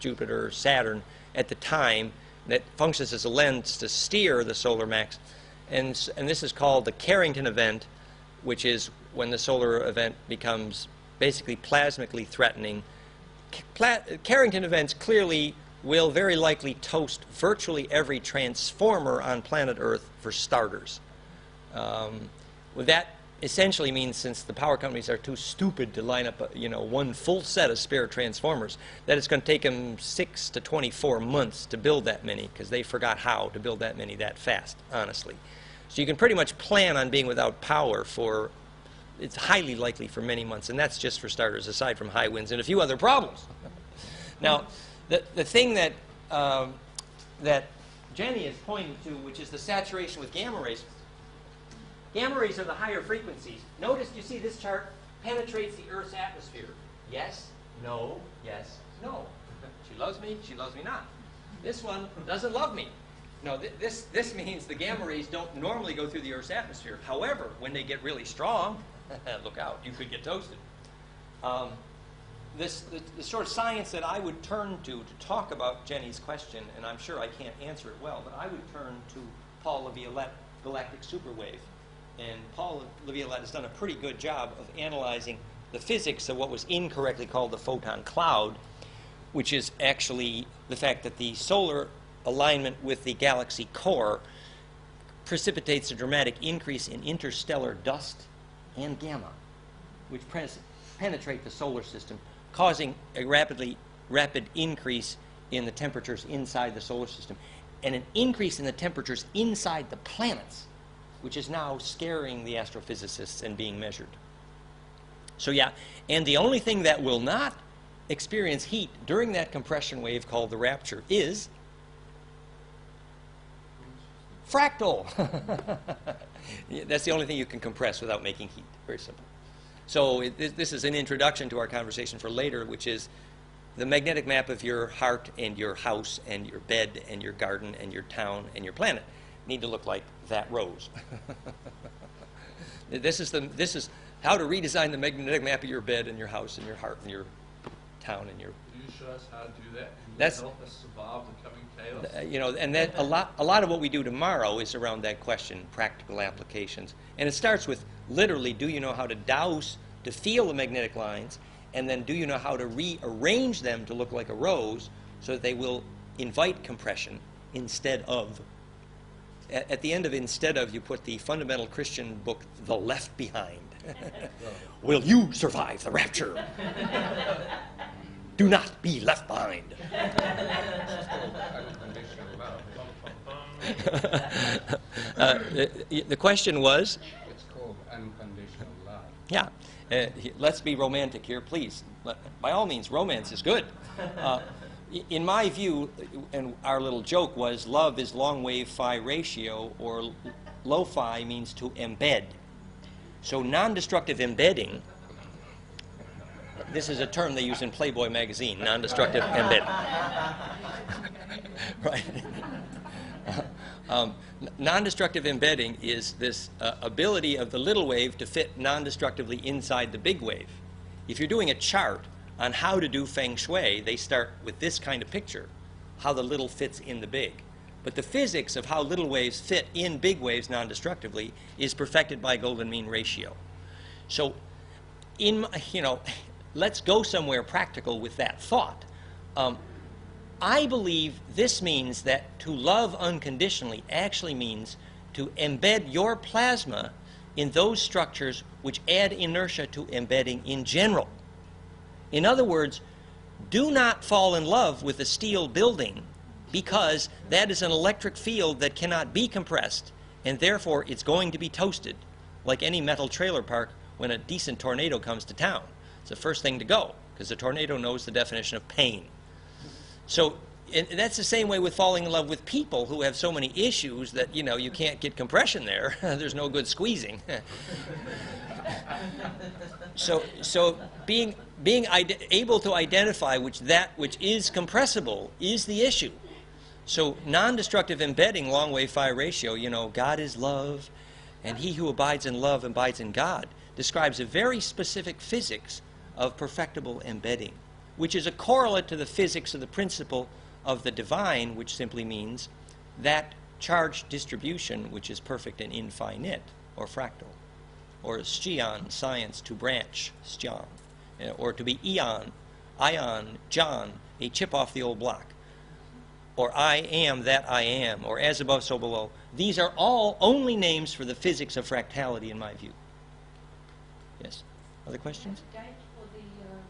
Jupiter, Saturn, at the time, that functions as a lens to steer the solar max. And, and this is called the Carrington event, which is when the solar event becomes basically plasmically threatening. Pla- Carrington events clearly will very likely toast virtually every transformer on planet Earth for starters. Um, well, that essentially means since the power companies are too stupid to line up, a, you know, one full set of spare transformers, that it's going to take them six to 24 months to build that many because they forgot how to build that many that fast, honestly. So you can pretty much plan on being without power for, it's highly likely for many months, and that's just for starters, aside from high winds and a few other problems. now, the, the thing that, um, that Jenny is pointing to, which is the saturation with gamma rays, Gamma rays are the higher frequencies. Notice, you see this chart penetrates the Earth's atmosphere. Yes, no, yes, no. She loves me, she loves me not. This one doesn't love me. No, th- this, this means the gamma rays don't normally go through the Earth's atmosphere. However, when they get really strong, look out, you could get toasted. Um, this, the, the sort of science that I would turn to to talk about Jenny's question, and I'm sure I can't answer it well, but I would turn to Paul Laviolette, galactic superwave. And Paul Laviolette has done a pretty good job of analyzing the physics of what was incorrectly called the photon cloud, which is actually the fact that the solar alignment with the galaxy core precipitates a dramatic increase in interstellar dust and gamma, which penetrate the solar system, causing a rapidly rapid increase in the temperatures inside the solar system, and an increase in the temperatures inside the planets, which is now scaring the astrophysicists and being measured. So yeah, and the only thing that will not experience heat during that compression wave called the rapture is fractal. That's the only thing you can compress without making heat. Very simple. So it, this, this is an introduction to our conversation for later, which is the magnetic map of your heart and your house and your bed and your garden and your town and your planet need to look like that rose. this is the this is how to redesign the magnetic map of your bed and your house and your heart and your town and your Can you show us how to do that? Can That's- help us the you know, and that a lot, a lot of what we do tomorrow is around that question, practical applications. And it starts with literally, do you know how to douse, to feel the magnetic lines, and then do you know how to rearrange them to look like a rose so that they will invite compression instead of at, at the end of instead of, you put the fundamental Christian book, The Left Behind. Will you survive the rapture? Do not be left behind. Uh, the, the question was, It's called unconditional love. yeah, uh, let's be romantic here, please. Let- By all means, romance is good. Uh, in my view, and our little joke was, love is long wave phi ratio, or lo fi means to embed. So non-destructive embedding. This is a term they use in Playboy magazine, non-destructive embedding. right. Um, non-destructive embedding is this uh, ability of the little wave to fit non-destructively inside the big wave. If you're doing a chart on how to do feng shui, they start with this kind of picture, how the little fits in the big. But the physics of how little waves fit in big waves non-destructively is perfected by golden mean ratio. So, in you know, let's go somewhere practical with that thought. Um, I believe this means that to love unconditionally actually means to embed your plasma in those structures which add inertia to embedding in general. In other words, do not fall in love with a steel building because that is an electric field that cannot be compressed and therefore it's going to be toasted like any metal trailer park when a decent tornado comes to town. The first thing to go because the tornado knows the definition of pain. So and that's the same way with falling in love with people who have so many issues that you know you can't get compression there. There's no good squeezing. so so being being able to identify which that which is compressible is the issue. So non-destructive embedding, long wave phi ratio. You know, God is love, and he who abides in love abides in God. Describes a very specific physics of perfectible embedding, which is a correlate to the physics of the principle of the divine, which simply means that charge distribution which is perfect and infinite, or fractal, or stian, science, to branch, stian, uh, or to be eon, ion, John, a chip off the old block, or I am that I am, or as above, so below. These are all only names for the physics of fractality, in my view. Yes. Other questions? Date for the, uh,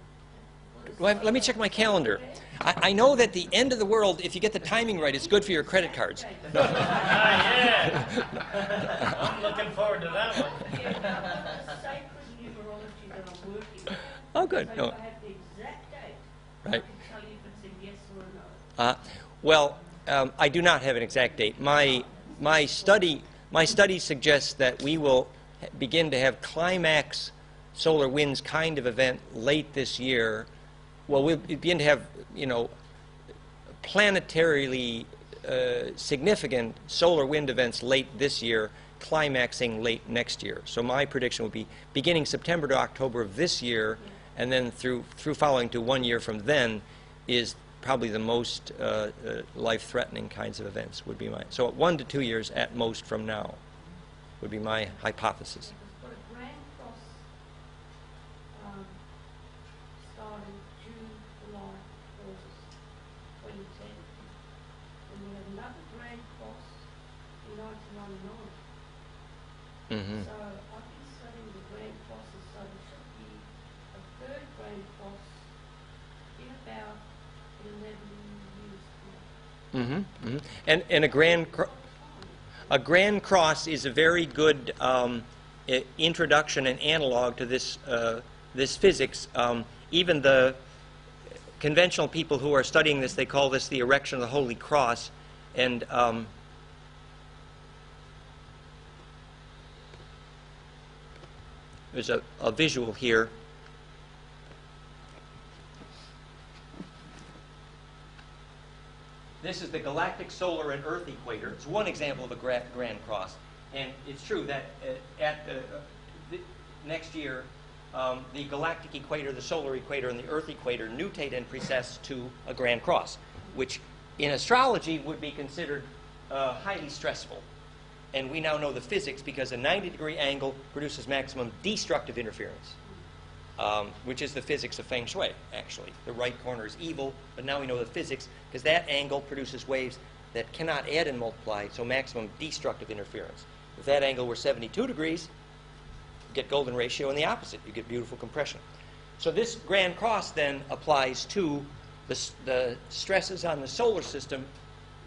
for the Well, let me check my calendar. I, I know that the end of the world, if you get the timing right, it's good for your credit cards. Ah, yeah. I'm looking forward to that one. the sacred numerology that I'm working with. Oh, good. No. I have the exact date, Right. can tell you if it's a yes or a no. Uh, well, um, I do not have an exact date. My my study my study suggests that we will begin to have climax solar winds kind of event late this year. Well, we'll begin to have you know planetarily uh, significant solar wind events late this year, climaxing late next year. So my prediction would be beginning September to October of this year, and then through through following to one year from then is probably the most uh, uh, life-threatening kinds of events would be my so one to two years at most from now would be my hypothesis. For a Grand Cross, um, started June, July, August, twenty ten. And we had another Grand Cross in nineteen ninety-nine. So I've been studying the Grand Crosses, so there should be a third Grand Cross in about eleven years time. hmm And and a grand cro- a grand cross is a very good um, introduction and analog to this uh, this physics. Um, even the conventional people who are studying this, they call this the erection of the Holy Cross, and um, there's a, a visual here. This is the galactic solar and Earth equator. It's one example of a gra- grand cross. And it's true that uh, at the, uh, the next year, um, the galactic equator, the solar equator, and the Earth equator nutate and precess to a grand cross, which in astrology would be considered uh, highly stressful. And we now know the physics because a 90 degree angle produces maximum destructive interference um, which is the physics of feng shui, actually. The right corner is evil, but now we know the physics because that angle produces waves that cannot add and multiply, so maximum destructive interference. If that angle were 72 degrees, you get golden ratio and the opposite. You get beautiful compression. So this grand cross then applies to the, the stresses on the solar system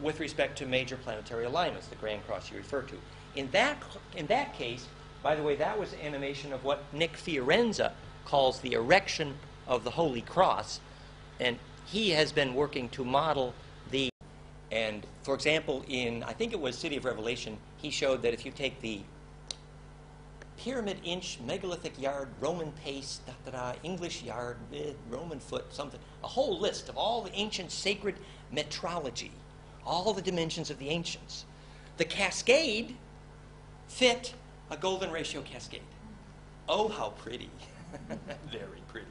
with respect to major planetary alignments, the grand cross you refer to. In that, in that case, by the way, that was animation of what Nick Fiorenza calls the erection of the Holy Cross, and he has been working to model the and for example, in I think it was City of Revelation, he showed that if you take the pyramid inch, megalithic yard, Roman pace, da, da, da, English yard, eh, Roman foot, something, a whole list of all the ancient sacred metrology, all the dimensions of the ancients. The cascade fit a golden ratio cascade. Oh, how pretty. Very pretty.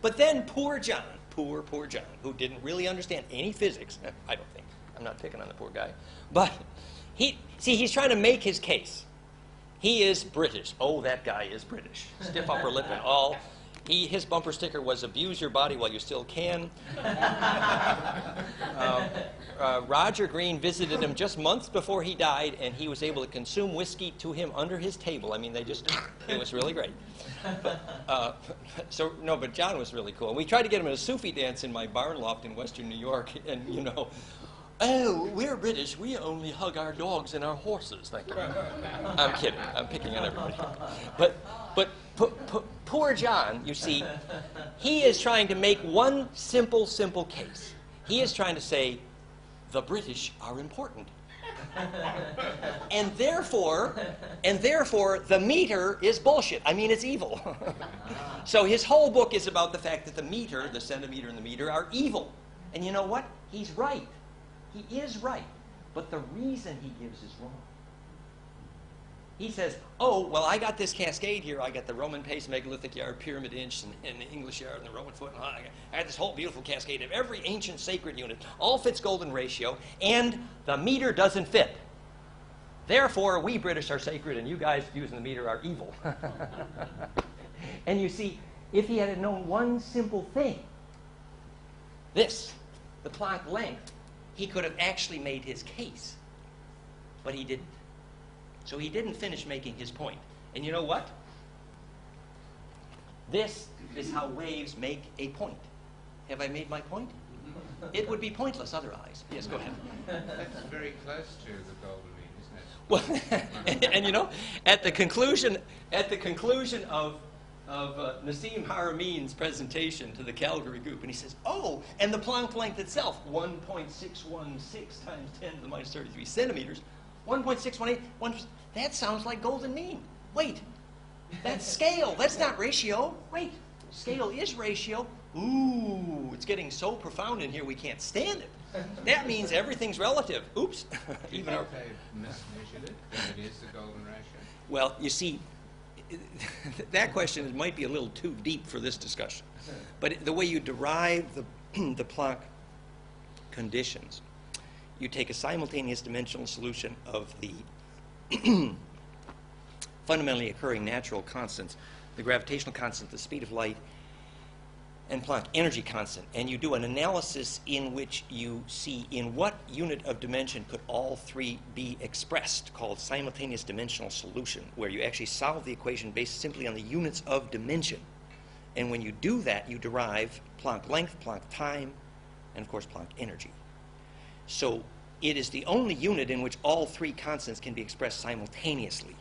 But then poor John, poor, poor John, who didn't really understand any physics, I don't think. I'm not picking on the poor guy. But he, see, he's trying to make his case. He is British. Oh, that guy is British. Stiff upper lip and all. He, his bumper sticker was abuse your body while you still can. Um, uh, Roger Green visited him just months before he died, and he was able to consume whiskey to him under his table. I mean, they just, it was really great. But, uh, so, no, but John was really cool. And we tried to get him in a Sufi dance in my barn loft in western New York, and, you know, oh, we're British. We only hug our dogs and our horses. Thank you. I'm kidding. I'm picking on everybody. But, but poor John, you see, he is trying to make one simple, simple case. He is trying to say, the British are important. and therefore, and therefore, the meter is bullshit. I mean, it's evil. so his whole book is about the fact that the meter, the centimeter and the meter, are evil. And you know what? He's right. He is right. But the reason he gives is wrong. He says, oh, well, I got this cascade here. I got the Roman pace, megalithic yard, pyramid inch, and, and the English yard, and the Roman foot. And I got- I got this whole beautiful cascade of every ancient sacred unit. All fits golden ratio, and the meter doesn't fit. Therefore, we British are sacred, and you guys using the meter are evil. and you see, if he had known one simple thing, this, the Planck length, he could have actually made his case. But he didn't. So he didn't finish making his point. And you know what? This is how waves make a point. Have I made my point? It would be pointless otherwise. Yes, go ahead. That's very close to the golden mean, isn't it? Well, and, and you know, at the conclusion, at the conclusion of of uh, Nassim Haramein's presentation to the Calgary group, and he says, "Oh, and the Planck length itself, 1.616 times 10 to the minus 33 centimeters, 1.618. One, that sounds like golden mean. Wait, that's scale. That's not ratio. Wait, scale is ratio. Ooh, it's getting so profound in here we can't stand it. That means everything's relative. Oops. Even our, mismeasured it, it is the golden ratio? well, you see, that question might be a little too deep for this discussion. But the way you derive the, the Planck conditions, you take a simultaneous dimensional solution of the fundamentally occurring natural constants, the gravitational constant, the speed of light, and Planck energy constant, and you do an analysis in which you see in what unit of dimension could all three be expressed, called simultaneous dimensional solution, where you actually solve the equation based simply on the units of dimension. And when you do that, you derive Planck length, Planck time, and of course Planck energy. So it is the only unit in which all three constants can be expressed simultaneously.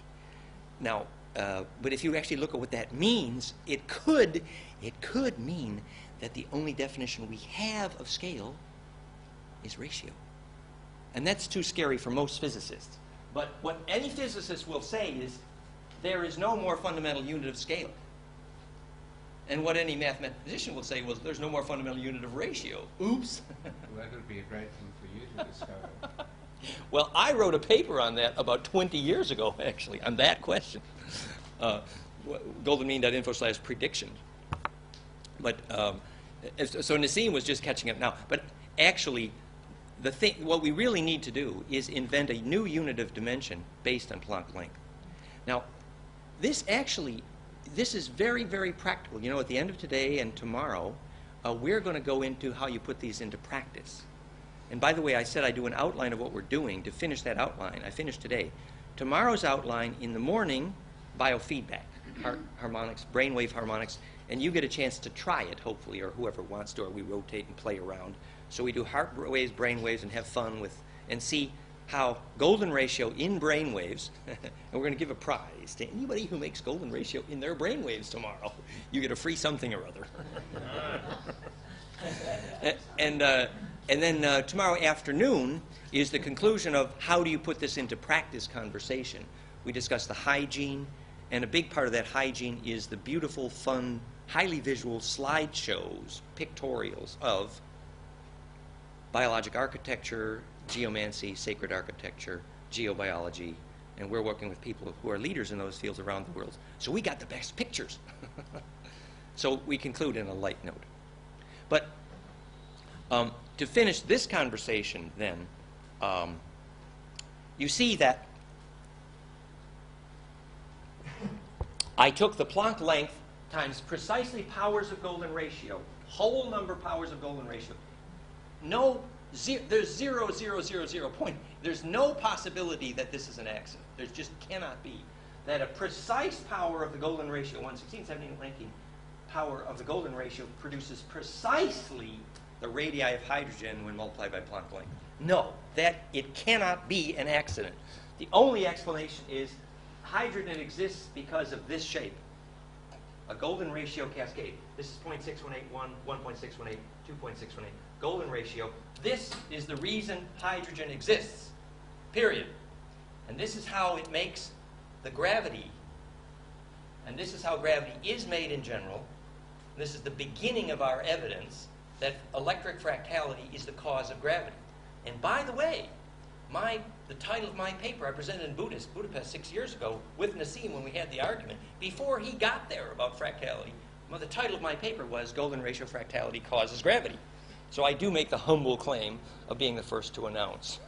Now, uh, but if you actually look at what that means, it could, it could mean that the only definition we have of scale is ratio. And that's too scary for most physicists. But what any physicist will say is there is no more fundamental unit of scale. And what any mathematician will say was there's no more fundamental unit of ratio. Oops. Well, that would be a great thing Well, I wrote a paper on that about 20 years ago, actually, on that question. Uh, goldenmean.info slash prediction. But, um, so Nassim was just catching up now. But actually, the thing, what we really need to do is invent a new unit of dimension based on Planck length. Now, this actually, this is very, very practical. You know, at the end of today and tomorrow, uh, we're going to go into how you put these into practice. And by the way, I said I do an outline of what we're doing to finish that outline. I finished today. Tomorrow's outline in the morning, biofeedback, har- harmonics, brainwave harmonics, and you get a chance to try it, hopefully, or whoever wants to, or we rotate and play around. So we do heart waves, brain waves, and have fun with, and see how golden ratio in brain waves, and we're going to give a prize to anybody who makes golden ratio in their brain waves tomorrow. You get a free something or other. And uh, and then uh, tomorrow afternoon is the conclusion of how do you put this into practice conversation. We discuss the hygiene, and a big part of that hygiene is the beautiful, fun, highly visual slideshows, pictorials of biologic architecture, geomancy, sacred architecture, geobiology, and we're working with people who are leaders in those fields around the world. So we got the best pictures. so we conclude in a light note. But um, to finish this conversation, then, um, you see that I took the Planck length times precisely powers of golden ratio, whole number powers of golden ratio. No, ze- there's zero, zero, zero, zero point. There's no possibility that this is an accident. There just cannot be. That a precise power of the golden ratio, 116, 17, 19, power of the golden ratio produces precisely the radii of hydrogen when multiplied by Planck length. No, that it cannot be an accident. The only explanation is hydrogen exists because of this shape a golden ratio cascade. This is 0.6181, 1.618, 2.618. Golden ratio. This is the reason hydrogen exists. Period. And this is how it makes the gravity. And this is how gravity is made in general. This is the beginning of our evidence that electric fractality is the cause of gravity. And by the way, my, the title of my paper I presented in Budapest, Budapest six years ago with Nassim when we had the argument, before he got there about fractality, well, the title of my paper was Golden Ratio Fractality Causes Gravity. So I do make the humble claim of being the first to announce.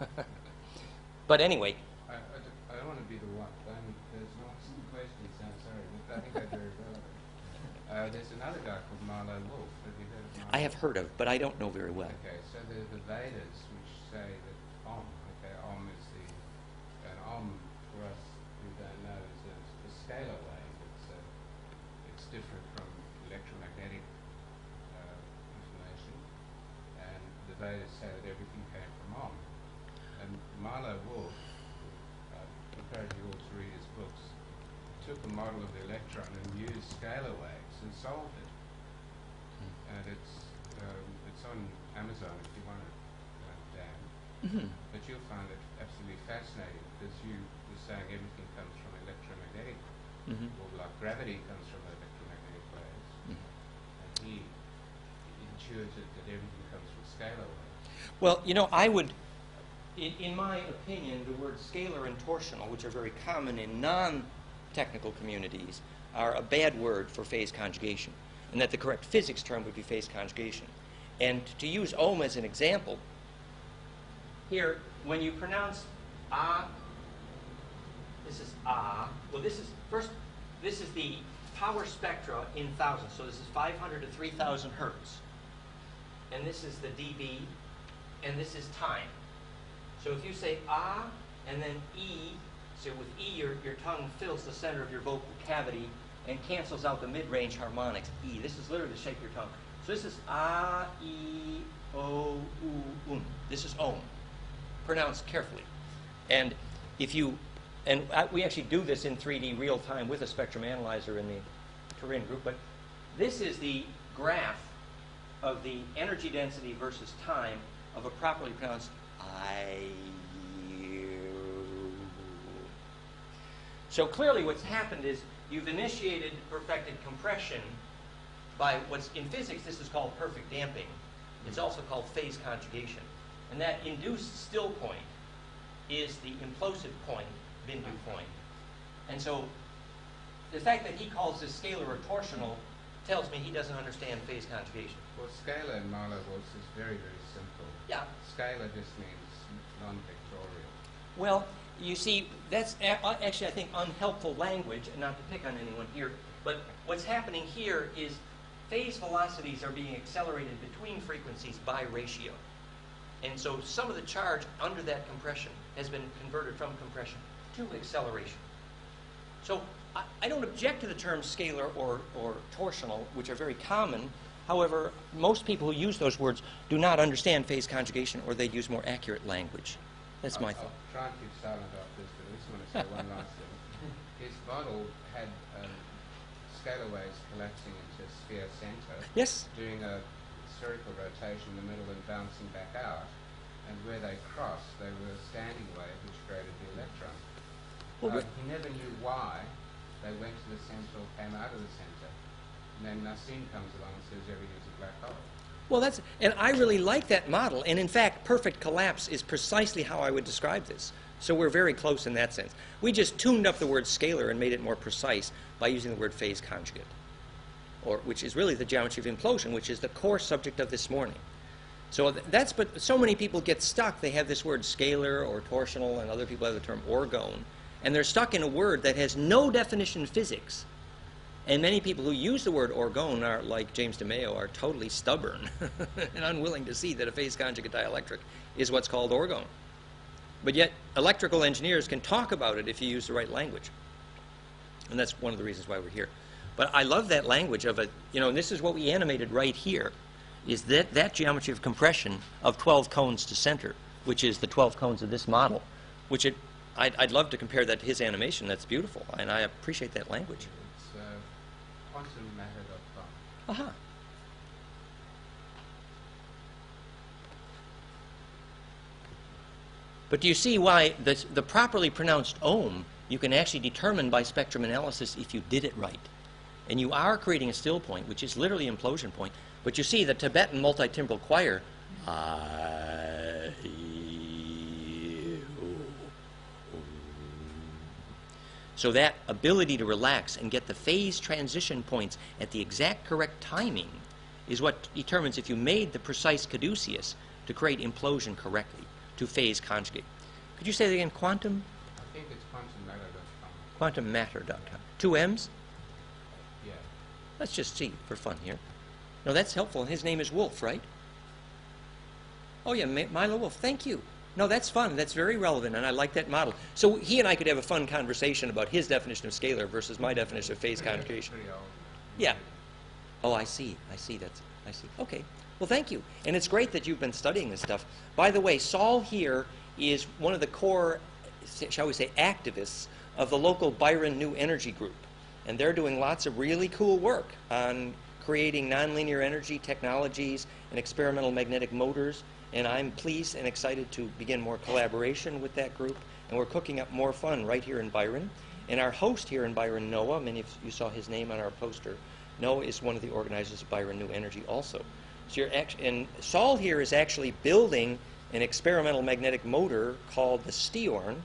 but anyway, I, I, d- I don't want to be the one. I mean, there's lots of questions. I'm sorry, but I think they're very relevant. Uh, there's another guy called Marlowe Wolff. Have you heard of Marlowe? I have heard of, but I don't know very well. Okay, so there's the Vedas which say that Om, okay, Om is the, and Om for us who don't know is a, a scalar wave. It's, uh, it's different from electromagnetic uh, information, and the Vedas say that everything came from Om. And Marlowe Wolff, uh, I encourage you all to read his books, took a model of the electron and used scalar waves and solved it and it's um, it's on Amazon if you want to uh, down. Mhm. But you'll find it absolutely fascinating because you were saying everything comes from electromagnetic, Mhm. or like gravity comes from electromagnetic waves, Mhm. and he intuited that everything comes from scalar waves. Well, you know, I would, in, in my opinion, the words scalar and torsional, which are very common in non technical communities, are a bad word for phase conjugation. And that the correct physics term would be phase conjugation. And to use ohm as an example, here, when you pronounce ah, this is ah, well, this is, first, this is the power spectra in thousands. So this is 500 to 3,000 hertz and this is the dB, and this is time. So if you say ah and then e, so with e your, your tongue fills the center of your vocal cavity and cancels out the mid-range harmonics. E. This is literally to shape your tongue. So this is ah, e, o, u, um. This is ohm. Pronounced carefully. And if you, and I, we actually do this in 3D real time with a spectrum analyzer in the Turin group, but this is the graph of the energy density versus time of a properly pronounced I. So clearly, what's happened is you've initiated perfected compression by what's in physics this is called perfect damping. It's also called phase conjugation, and that induced still point is the implosive point, Bindu point, and so the fact that he calls this scalar or torsional tells me he doesn't understand phase conjugation. Well, scalar in Marlowe Wolff's is very, very simple. Yeah. Scalar just means non-vectorial. Well, you see, that's uh, actually, I think, unhelpful language, and not to pick on anyone here, but what's happening here is phase velocities are being accelerated between frequencies by ratio. And so some of the charge under that compression has been converted from compression to acceleration. So I, I don't object to the terms scalar or, or torsional, which are very common. However, most people who use those words do not understand phase conjugation or they use more accurate language. That's my I'll- thought. I'll try and keep silent after this, but I just want to say one last thing. His model had um, scalar waves collapsing into a sphere center, Yes? doing a spherical rotation in the middle and bouncing back out. And where they crossed, they were a standing wave which created the electron. Well, Uh, but- he never knew why they went to the center or came out of the center. And then Nassim comes along and says everything's a black hole. Well, that's, and I really like that model. And in fact, perfect collapse is precisely how I would describe this. So we're very close in that sense. We just tuned up the word scalar and made it more precise by using the word phase conjugate, or which is really the geometry of implosion, which is the core subject of this morning. So that's, but so many people get stuck. They have this word scalar or torsional, and other people have the term orgone, and they're stuck in a word that has no definition in physics. And many people who use the word orgone are, like James DeMeo, are totally stubborn and unwilling to see that a phase conjugate dielectric is what's called orgone. But yet, electrical engineers can talk about it if you use the right language. And that's one of the reasons why we're here. But I love that language of it, you know, and this is what we animated right here, is that, that geometry of compression of 12 cones to center, which is the 12 cones of this model, which it, I'd, I'd love to compare that to his animation. That's beautiful, and I appreciate that language. Uh. Aha. But do you see why the, the properly pronounced ohm you can actually determine by spectrum analysis if you did it right? And you are creating a still point, which is literally implosion point. But you see the Tibetan multi-timbral choir. I, So that ability to relax and get the phase transition points at the exact correct timing is what determines if you made the precise caduceus to create implosion correctly, to phase conjugate. Could you say that again? Quantum? I think it's quantummatter.com. Quantummatter.com. Two M's? Yeah. Let's just see for fun here. No, that's helpful. His name is Wolff, right? Oh, yeah, Milo Wolff. Thank you. No, that's fun. That's very relevant, and I like that model. So he and I could have a fun conversation about his definition of scalar versus my definition of phase conjugation. Yeah. Oh, I see. I see. That's. I see. Okay. Well, thank you. And it's great that you've been studying this stuff. By the way, Saul here is one of the core, shall we say, activists of the local Byron New Energy Group, and they're doing lots of really cool work on creating nonlinear energy technologies and experimental magnetic motors. And I'm pleased and excited to begin more collaboration with that group. And we're cooking up more fun right here in Byron. And our host here in Byron, Noah, many of you saw his name on our poster. Noah is one of the organizers of Byron New Energy also. So you're act- and Saul here is actually building an experimental magnetic motor called the Steorn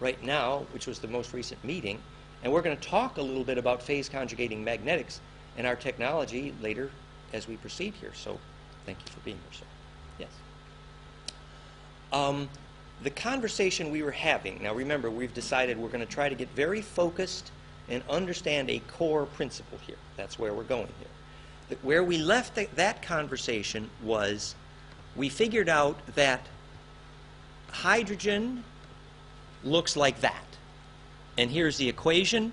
right now, which was the most recent meeting. And we're going to talk a little bit about phase conjugating magnetics and our technology later as we proceed here. So thank you for being here, sir. Um, the conversation we were having, now remember, we've decided we're going to try to get very focused and understand a core principle here. That's where we're going here. The- where we left the, that conversation was we figured out that hydrogen looks like that. And here's the equation,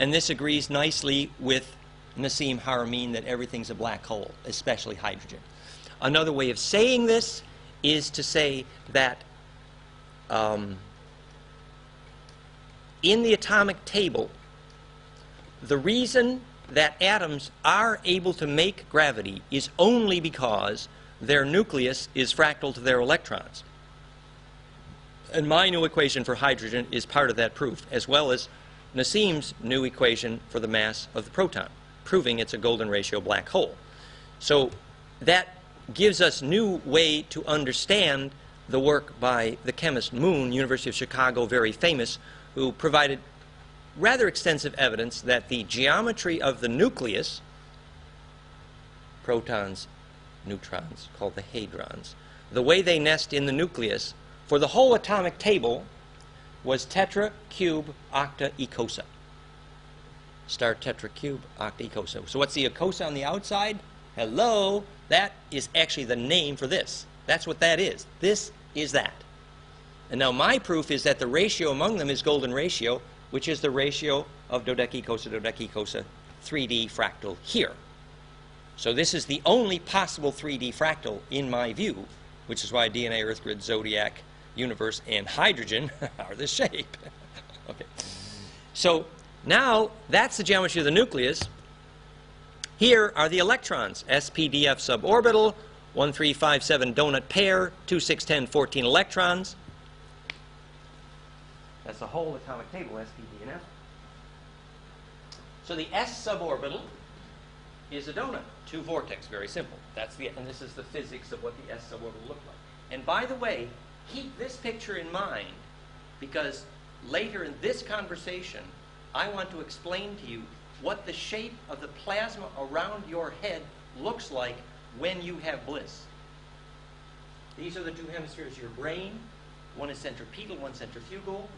and this agrees nicely with Nassim Haramein that everything's a black hole, especially hydrogen. Another way of saying this is to say that um, in the atomic table, the reason that atoms are able to make gravity is only because their nucleus is fractal to their electrons. And my new equation for hydrogen is part of that proof, as well as Nassim's new equation for the mass of the proton, proving it's a golden ratio black hole. So that gives us new way to understand the work by the chemist Moon, University of Chicago, very famous, who provided rather extensive evidence that the geometry of the nucleus, protons, neutrons, called the hadrons, the way they nest in the nucleus for the whole atomic table was tetra, cube, octa, icosa. Star tetra, cube, octa, icosa. So what's the icosa on the outside? Hello, that is actually the name for this. That's what that is. This is that. And now my proof is that the ratio among them is golden ratio, which is the ratio of dodecacosa, dodecacosa 3D fractal here. So this is the only possible 3D fractal in my view, which is why DNA, Earth grid, zodiac, universe, and hydrogen are this shape. okay. So now that's the geometry of the nucleus. Here are the electrons, SPDF suborbital, 1357 donut pair, 2, 6, 10, 14 electrons. That's the whole atomic table, SPD and F. So the S suborbital is a donut, two vortex, very simple. That's the, and this is the physics of what the S suborbital look like. And by the way, keep this picture in mind because later in this conversation, I want to explain to you what the shape of the plasma around your head looks like when you have bliss. These are the two hemispheres of your brain. One is centripetal, one centrifugal.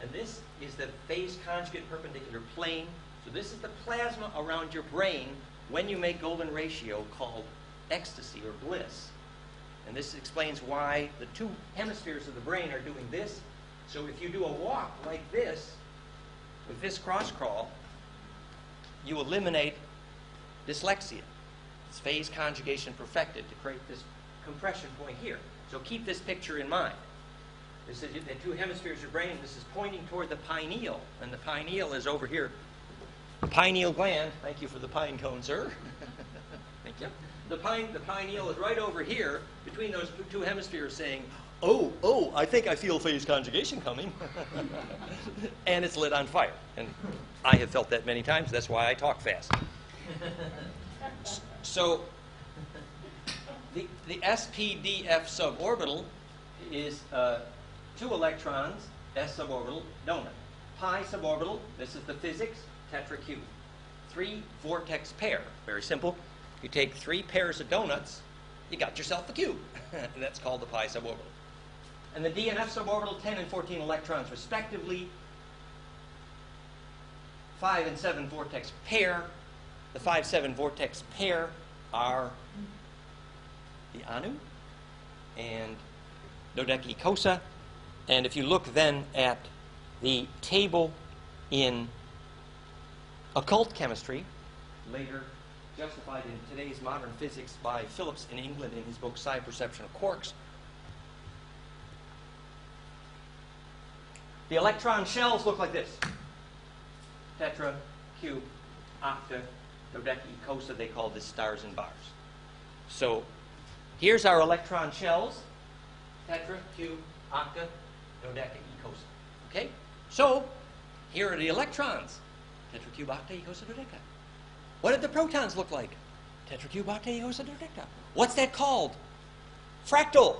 And this is the phase conjugate perpendicular plane. So this is the plasma around your brain when you make golden ratio called ecstasy or bliss. And this explains why the two hemispheres of the brain are doing this. So if you do a walk like this, with this cross crawl, you eliminate dyslexia. It's phase conjugation perfected to create this compression point here. So keep this picture in mind. This is the two hemispheres of your brain. This is pointing toward the pineal, and the pineal is over here. The pineal gland. Thank you for the pine cone, sir. Thank you. The pine, the pineal is right over here between those two hemispheres, saying, "Oh, oh, I think I feel phase conjugation coming," and it's lit on fire. And I have felt that many times. That's why I talk fast. So the, the SPDF suborbital is uh, two electrons, S suborbital, donut. Pi suborbital, this is the physics, tetracube. Three vortex pair, very simple. You take three pairs of donuts, you got yourself a cube. and that's called the pi suborbital. And the D and F suborbital, 10 and 14 electrons respectively. 5 and 7 vortex pair. The 5 7 vortex pair are the Anu and Dodecaecosa. And if you look then at the table in occult chemistry, later justified in today's modern physics by Phillips in England in his book Psi Perception of Quarks, the electron shells look like this tetra, cube, octa, dodecaecosa, they call this stars and bars. So here's our electron shells, tetra, cube, octa, dodecaecosa. Okay? So here are the electrons, tetra, cube, octa, icosa, dodeca. What did the protons look like? Tetra, cube, octa, icosa, dodeca. What's that called? Fractal.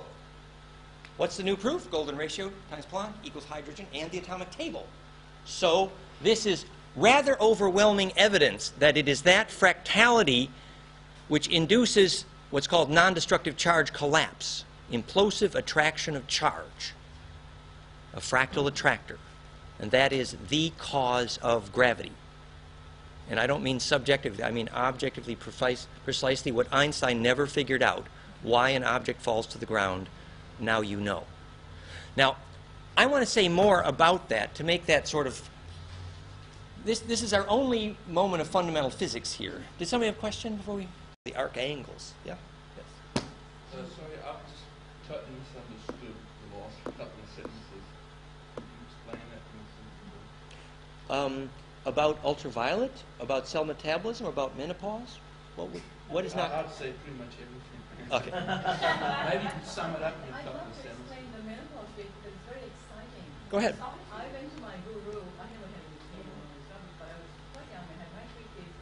What's the new proof? Golden ratio times Planck equals hydrogen and the atomic table. So this is rather overwhelming evidence that it is that fractality which induces what's called non-destructive charge collapse, implosive attraction of charge, a fractal attractor. And that is the cause of gravity. And I don't mean subjectively, I mean objectively precise, precisely what Einstein never figured out, why an object falls to the ground. Now you know. Now, I want to say more about that to make that sort of this, this is our only moment of fundamental physics here. Did somebody have a question before we? The arc angles. Yeah? Yes. Uh, sorry, I just totally misunderstood the last couple of sentences. Could you explain that in a Um, about ultraviolet? About cell metabolism? About menopause? What, would- what is I- not. I'd say pretty much everything. Okay. Maybe you could sum it up in a I'd couple love of to sentences. explain the menopause bit because it's very exciting. Go ahead. I went to my guru, I never had any chemo or something, but I was quite young, I had my three kids,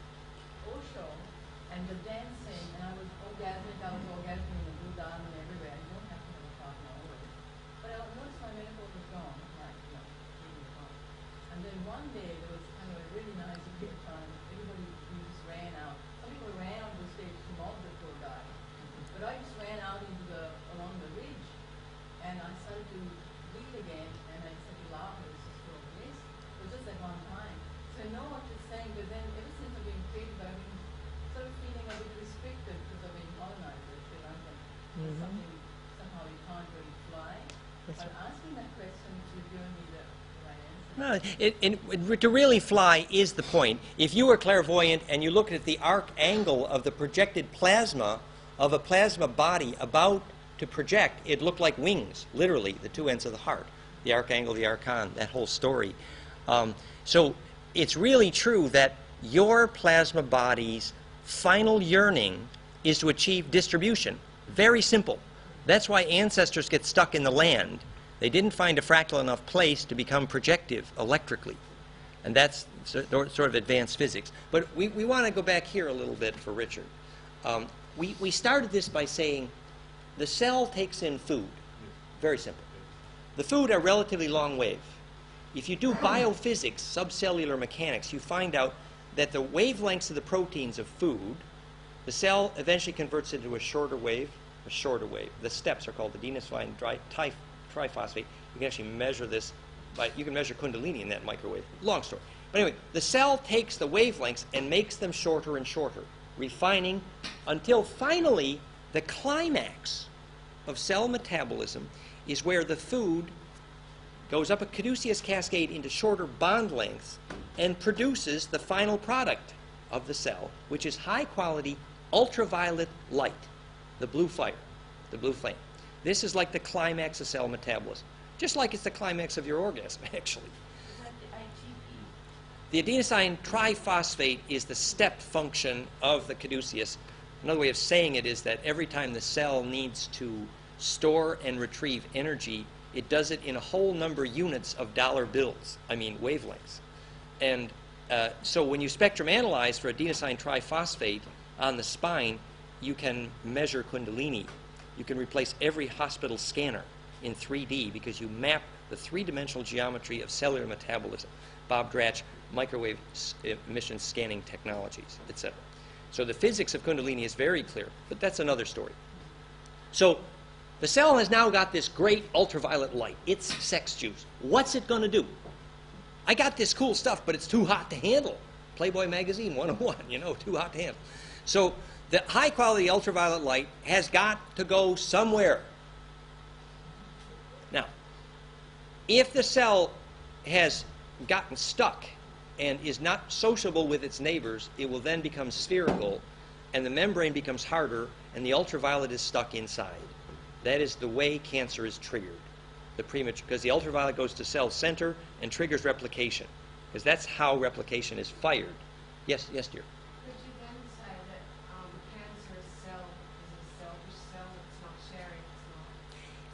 Osho, and the dancing, and I was orgasmic, I was orgasming in the blue diamond everywhere, you don't have to have a partner always. But I, once my menopause was gone, like, you know, leaving the house. And then one day, there was kind of a really nice big time, everybody we just ran out. Some people ran on the stage to mob the poor guy. But I just ran out into the, along the ridge, and I started to bleed again, and I started to laugh, it was just so bliss. It was just at one time. So I know what you're saying, but then ever since I've been treated, I've been sort of feeling a bit restricted because I've been colonized by Sri Lankan. There's Something, something can't really fly. But asking that question to give me the right answer. No, it, it, to really fly is the point. If you were clairvoyant and you looked at the arc angle of the projected plasma of a plasma body about to project, it looked like wings, literally, the two ends of the heart, the arc angle, the archon, that whole story. Um, so it's really true that your plasma body's final yearning is to achieve distribution. Very simple. That's why ancestors get stuck in the land. They didn't find a fractal enough place to become projective electrically. And that's sort of advanced physics. But we, we want to go back here a little bit for Richard. Um, we, we started this by saying the cell takes in food. Very simple. The food are relatively long wave. If you do biophysics, subcellular mechanics, you find out that the wavelengths of the proteins of food, the cell eventually converts into a shorter wave, a shorter wave. The steps are called adenosine triphosphate. You can actually measure this by, you can measure kundalini in that microwave. Long story. But anyway, the cell takes the wavelengths and makes them shorter and shorter, refining until finally the climax of cell metabolism is where the food goes up a caduceus cascade into shorter bond lengths and produces the final product of the cell, which is high quality ultraviolet light, the blue fire, the blue flame. This is like the climax of cell metabolism, just like it's the climax of your orgasm, actually. The adenosine triphosphate is the step function of the caduceus. Another way of saying it is that every time the cell needs to store and retrieve energy, it does it in a whole number of units of dollar bills, I mean wavelengths. And uh, so when you spectrum analyze for adenosine triphosphate on the spine, you can measure kundalini. You can replace every hospital scanner in 3D because you map the three-dimensional geometry of cellular metabolism. Bob Dratch, microwave eh, emission scanning technologies, etc. So the physics of kundalini is very clear, but that's another story. So the cell has now got this great ultraviolet light. It's sex juice. What's it going to do? I got this cool stuff, but it's too hot to handle. Playboy magazine 101, you know, too hot to handle. So the high quality ultraviolet light has got to go somewhere. Now, if the cell has gotten stuck and is not sociable with its neighbors, it will then become spherical and the membrane becomes harder and the ultraviolet is stuck inside. That is the way cancer is triggered. The premature because the ultraviolet goes to cell center and triggers replication. Because that's how replication is fired. Yes, yes, dear. Could you then say that um, cancer cell is a selfish cell, it's not sharing, it's not...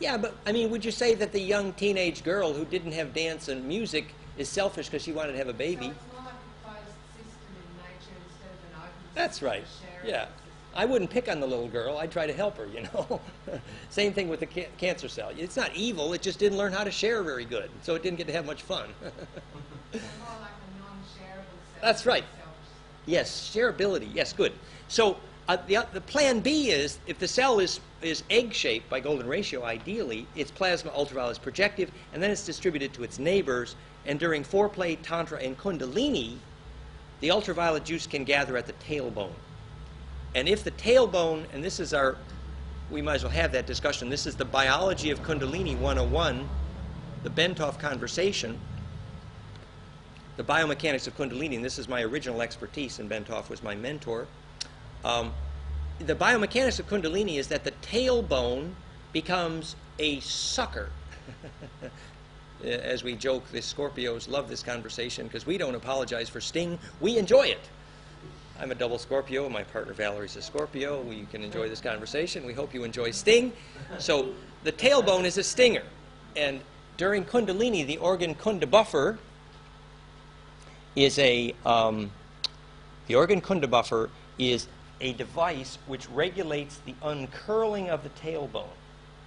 Yeah, but I mean, would you say that the young teenage girl who didn't have dance and music is selfish because she wanted to have a baby? it's more like a closed system in nature instead of an open That's right. Yeah. I wouldn't pick on the little girl. I'd try to help her, you know. Same thing with the ca- cancer cell. It's not evil, it just didn't learn how to share very good. So it didn't get to have much fun. Like a non-shareable cell. That's right. yes, shareability. Yes, good. So uh, the, the plan B is if the cell is, is egg shaped by golden ratio, ideally, its plasma ultraviolet is projective, and then it's distributed to its neighbors. And during foreplay, tantra, and kundalini, the ultraviolet juice can gather at the tailbone. And if the tailbone, and this is our, we might as well have that discussion. This is the biology of Kundalini 101, the Bentov conversation, the biomechanics of Kundalini, and this is my original expertise, and Bentov was my mentor. Um, the biomechanics of Kundalini is that the tailbone becomes a sucker. As we joke, the Scorpios love this conversation because we don't apologize for sting, we enjoy it. I'm a double Scorpio. My partner Valerie's a Scorpio. We can enjoy this conversation. We hope you enjoy Sting. So the tailbone is a stinger. And during Kundalini, the organ Kundabuffer is a um, the organ Kundabuffer is a device which regulates the uncurling of the tailbone.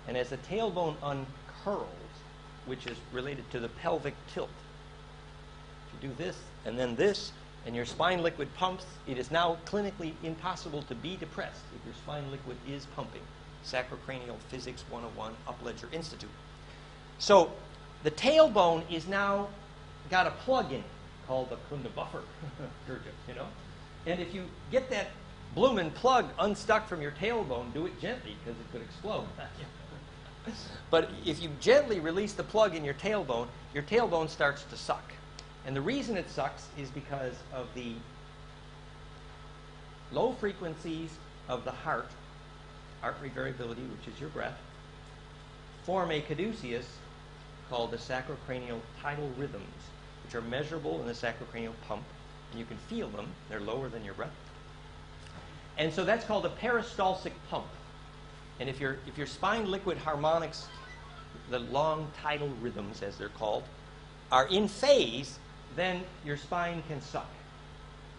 And as the tailbone uncurls, which is related to the pelvic tilt, if you do this and then this, and your spine liquid pumps, it is now clinically impossible to be depressed if your spine liquid is pumping. Sacrocranial Physics 101, Upledger Institute. So the tailbone is now got a plug in called the Kundabuffer, you know? And if you get that bloomin' plug unstuck from your tailbone, do it gently because it could explode. but if you gently release the plug in your tailbone, your tailbone starts to suck. And the reason it sucks is because of the low frequencies of the heart, rate variability, which is your breath, form a caduceus called the sacrocranial tidal rhythms, which are measurable in the sacrocranial pump. And you can feel them, they're lower than your breath. And so that's called a peristaltic pump. And if your, if your spine liquid harmonics, the long tidal rhythms, as they're called, are in phase, then your spine can suck.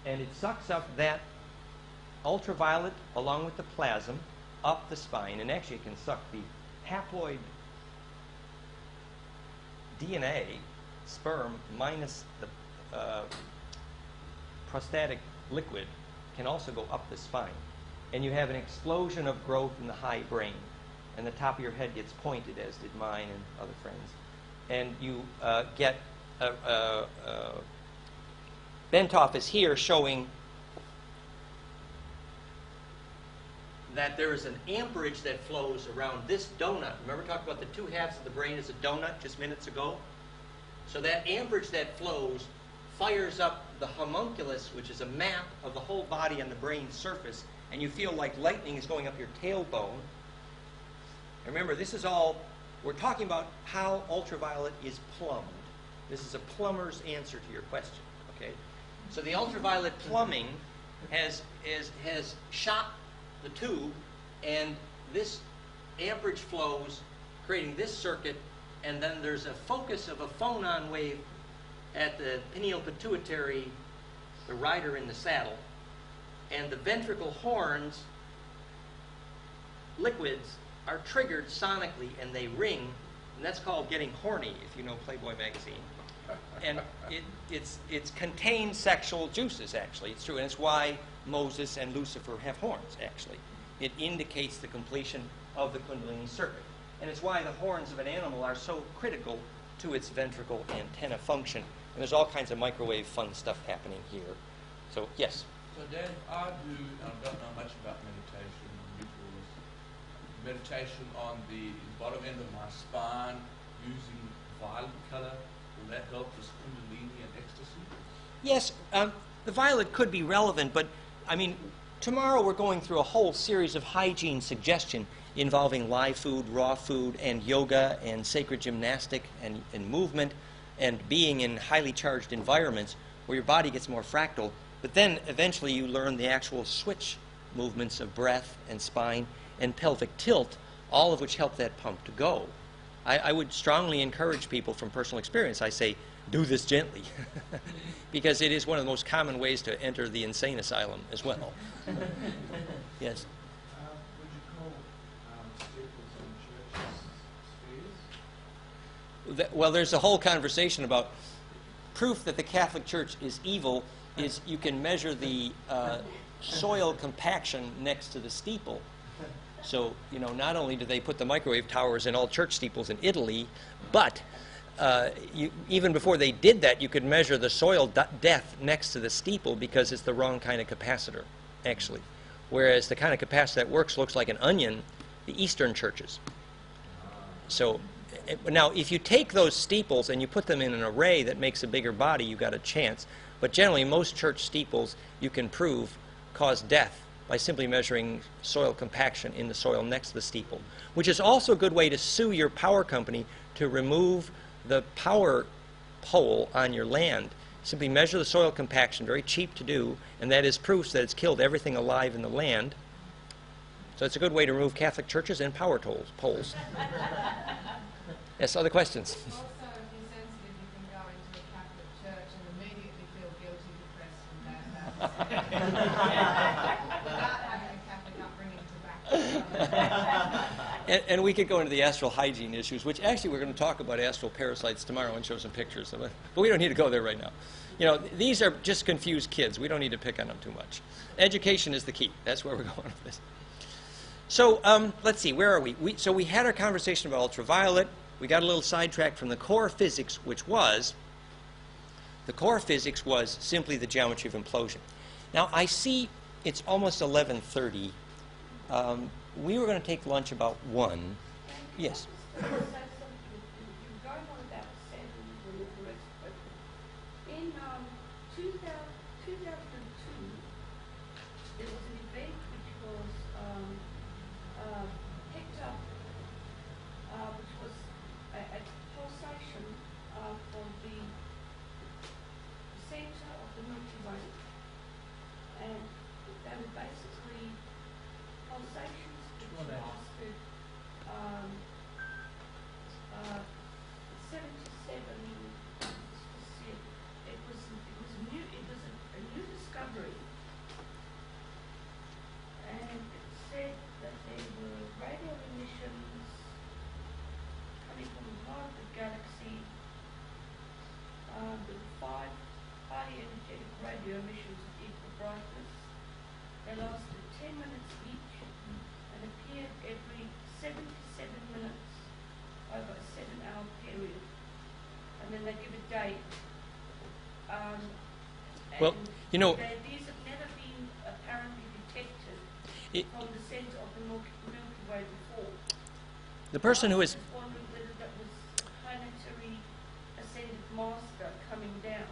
And it sucks up that ultraviolet along with the plasm up the spine. And actually, it can suck the haploid DNA, sperm, minus the uh, prostatic liquid, can also go up the spine. And you have an explosion of growth in the high brain. And the top of your head gets pointed, as did mine and other friends. And you uh, get a, a Bentov is here showing that there is an amperage that flows around this donut. Remember, we talked about the two halves of the brain as a donut just minutes ago? So that amperage that flows fires up the homunculus, which is a map of the whole body on the brain surface, and you feel like lightning is going up your tailbone. And remember, this is all, we're talking about how ultraviolet is plumbed. This is a plumber's answer to your question, okay? So the ultraviolet plumbing has, has, has shot the tube, and this amperage flows, creating this circuit, and then there's a focus of a phonon wave at the pineal pituitary, the rider in the saddle, and the ventricle horns, liquids, are triggered sonically and they ring, and that's called getting horny, if you know Playboy magazine. And it, it's, it's contains sexual juices, actually. It's true, and it's why Moses and Lucifer have horns, actually. It indicates the completion of the Kundalini circuit. And it's why the horns of an animal are so critical to its ventricle antenna function. And there's all kinds of microwave fun stuff happening here. So, yes? So Dad, I do, I don't know much about meditation rituals. Meditation on the bottom end of my spine using violet color. Will that help this kundalini and ecstasy? Yes, um, the violet could be relevant, but I mean, tomorrow we're going through a whole series of hygiene suggestion involving live food, raw food, and yoga, and sacred gymnastic, and, and movement, and being in highly charged environments where your body gets more fractal. But then eventually you learn the actual switch movements of breath and spine and pelvic tilt, all of which help that pump to go. I, I would strongly encourage people from personal experience. I say, do this gently, because it is one of the most common ways to enter the insane asylum as well. yes. Uh, would you call um, steeples on churches Well, there's a whole conversation about proof that the Catholic Church is evil is you can measure the uh, soil compaction next to the steeple. So, you know, not only do they put the microwave towers in all church steeples in Italy, but uh, you, even before they did that, you could measure the soil d- depth next to the steeple because it's the wrong kind of capacitor, actually. Whereas the kind of capacitor that works looks like an onion, the Eastern churches. So now, if you take those steeples and you put them in an array that makes a bigger body, you've got a chance. But generally, most church steeples you can prove cause death by simply measuring soil compaction in the soil next to the steeple, which is also a good way to sue your power company to remove the power pole on your land. Simply measure the soil compaction, very cheap to do, and that is proof that it's killed everything alive in the land. So it's a good way to remove Catholic churches and power tolls, poles. yes, other questions? Also, if you're sensitive, you can go into a Catholic church and immediately feel guilty, depressed, and bad without having a Catholic upbringing to back it up. And, and we could go into the astral hygiene issues, which actually we're going to talk about astral parasites tomorrow and show some pictures of it. But we don't need to go there right now. You know, these are just confused kids. We don't need to pick on them too much. Education is the key. That's where we're going with this. So um, let's see, where are we? we? So we had our conversation about ultraviolet. We got a little sidetracked from the core physics, which was the core physics was simply the geometry of implosion. Now I see it's almost 11:30. Um, we were going to take lunch about one. Yes. can I say something? You- You're going on about seven and all the rest, but in, um, two thou- two thousand and two, there was an event which was, um, uh, picked up, uh, which was a, a pulsation, uh, from the center of the Milky Way. And they were basically pulsations which Well, that- lasted, um, uh, seventy-seven, let's see, it was, it was a new, it was a, a new discovery. And it said that there were radio emissions coming from the heart of the galaxy, um, with five highly energetic radio emissions of equal brightness. They lasted ten minutes each and appeared every seventy-seven minutes over a seven-hour period. And then they give a date. Um, Well, and you know- they- these have never been apparently detected It- from the center of the Milky, Milky Way before. The person who is was wondering whether that was planetary ascended master coming down.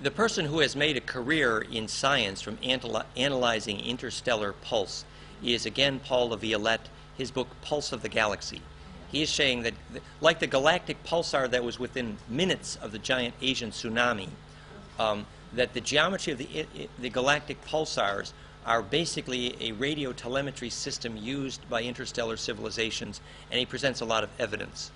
The person who has made a career in science from analyzing interstellar pulse is again Paul Laviolette, his book Pulse of the Galaxy. He is saying that, th- like the galactic pulsar that was within minutes of the giant Asian tsunami, um, that the geometry of the, the galactic pulsars are basically a radio telemetry system used by interstellar civilizations, and he presents a lot of evidence.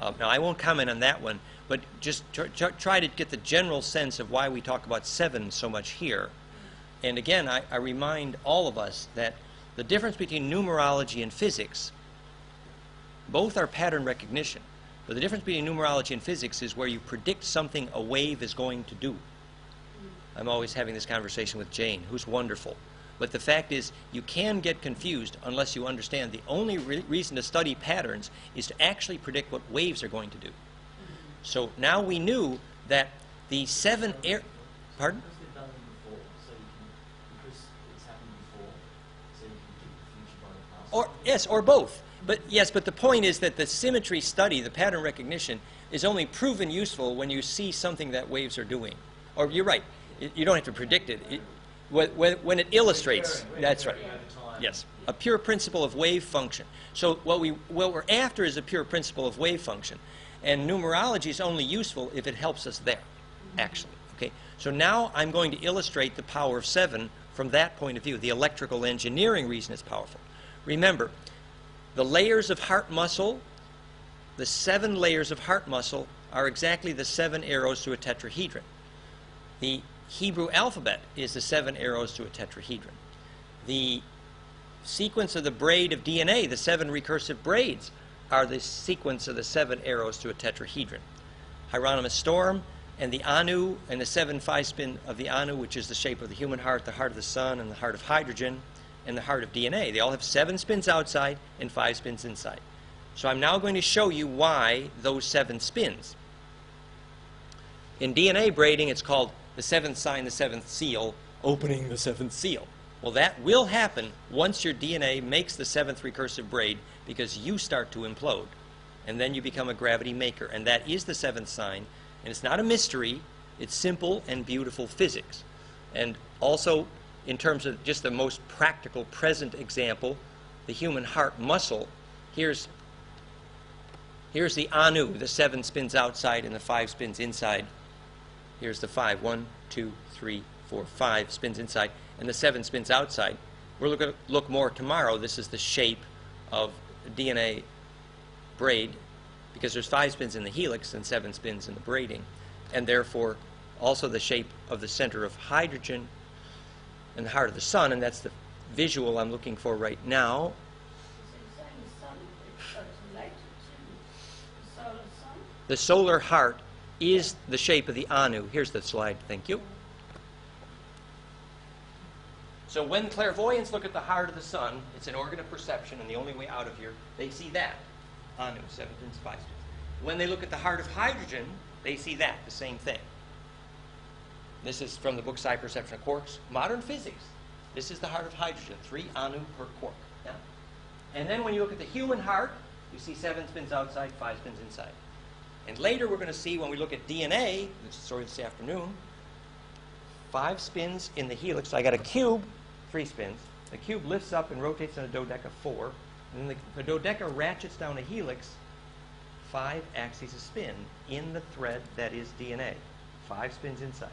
Uh, now, I won't comment on that one, but just tr- tr- try to get the general sense of why we talk about seven so much here. And again, I, I remind all of us that the difference between numerology and physics, both are pattern recognition. But the difference between numerology and physics is where you predict something a wave is going to do. I'm always having this conversation with Jane, who's wonderful. But the fact is, you can get confused unless you understand the only re- reason to study patterns is to actually predict what waves are going to do. So now we knew that the seven air. Pardon? Because they've done them before, so you can, because it's happened before, so you can predict the future by the past. Or yes, or both. But yes, but the point is that the symmetry study, the pattern recognition, is only proven useful when you see something that waves are doing. Or you're right, y- you don't have to predict it. it when, when, it illustrates, that's right. Yes, a pure principle of wave function. So what we what we're after is a pure principle of wave function, and numerology is only useful if it helps us there, actually. Okay. So now I'm going to illustrate the power of seven from that point of view. The electrical engineering reason is powerful. Remember, the layers of heart muscle, the seven layers of heart muscle, are exactly the seven arrows to a tetrahedron. The Hebrew alphabet is the seven arrows to a tetrahedron. The sequence of the braid of DNA, the seven recursive braids, are the sequence of the seven arrows to a tetrahedron. Hieronymus Storm and the Anu and the seven five spin of the Anu, which is the shape of the human heart, the heart of the sun, and the heart of hydrogen, and the heart of DNA. They all have seven spins outside and five spins inside. So I'm now going to show you why those seven spins. In DNA braiding, it's called the seventh sign, the seventh seal, opening the seventh seal. Well, that will happen once your DNA makes the seventh recursive braid because you start to implode. And then you become a gravity maker. And that is the seventh sign. And it's not a mystery, it's simple and beautiful physics. And also, in terms of just the most practical present example, the human heart muscle, here's Here's the Anu, the seven spins outside and the five spins inside. Here's the five. One, two, three, four, five spins inside, and the seven spins outside. We're going to look more tomorrow. This is the shape of DNA braid because there's five spins in the helix and seven spins in the braiding, and therefore also the shape of the center of hydrogen and the heart of the sun, and that's the visual I'm looking for right now. So you're saying the sun is related to the solar sun? The solar heart is the shape of the Anu. Here's the slide. Thank you. So when clairvoyants look at the heart of the sun, it's an organ of perception, and the only way out of here, they see that. Anu, seven spins, five spins. When they look at the heart of hydrogen, they see that, the same thing. This is from the book Psi Perception of Quarks. Modern physics. This is the heart of hydrogen, three Anu per quark. Yeah? And then when you look at the human heart, You see seven spins outside, five spins inside. And later we're going to see when we look at DNA, this story this afternoon, five spins in the helix. So I got a cube, three spins. The cube lifts up and rotates in a dodeca, four. And then the, the dodeca ratchets down a helix, five axes of spin in the thread that is DNA. Five spins inside.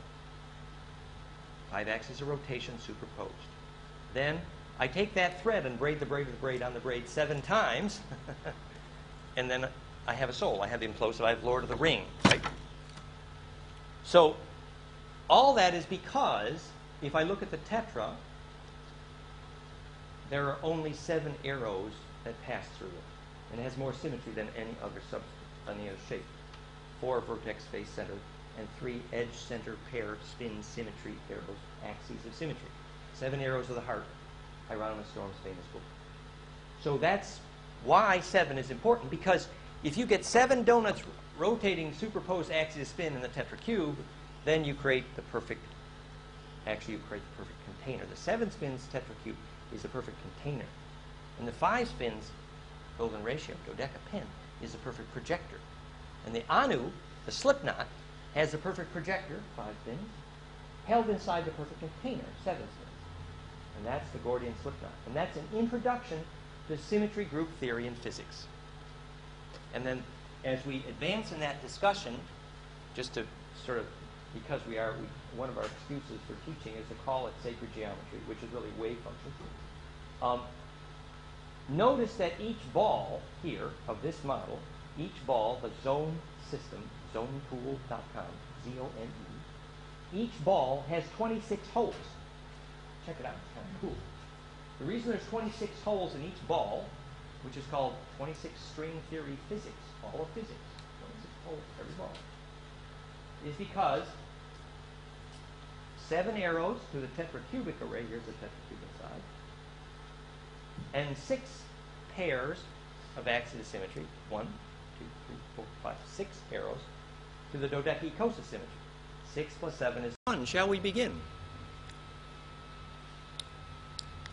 Five axes of rotation superposed. Then I take that thread and braid the braid the braid on the braid seven times, and then I have a soul. I have the implosive. I have Lord of the Ring, right? So all that is because if I look at the tetra, there are only seven arrows that pass through it, and it has more symmetry than any other sub, any other shape. Four vertex face center and three edge center pair spin symmetry arrows, axes of symmetry. Seven arrows of the heart, Hyemeyohsts Storm's famous book. So that's why seven is important because if you get seven donuts rotating superposed axis spin in the tetracube, then you create the perfect, actually you create the perfect container. The seven spins tetracube is the perfect container. And the five spins, golden ratio, dodeca pen, is the perfect projector. And the anu, the slip knot, has the perfect projector, five spins, held inside the perfect container, seven spins. And that's the Gordian slip knot. And that's an introduction to symmetry group theory in physics. And then as we advance in that discussion, just to sort of, because we are, we, one of our excuses for teaching is to call it sacred geometry, which is really wave functions. Um, notice that each ball here of this model, each ball, the zone system, zometool.com, Z-O-N-E, each ball has 26 holes. Check it out, it's kind of cool. The reason there's 26 holes in each ball, which is called 26 string theory physics, all of physics, 26 holes every ball, is because seven arrows to the tetracubic array, here's the tetracubic side, and six pairs of axes of symmetry, one, two, three, four, five, six arrows to the dodecacosis symmetry. Six plus seven is one. Shall we begin?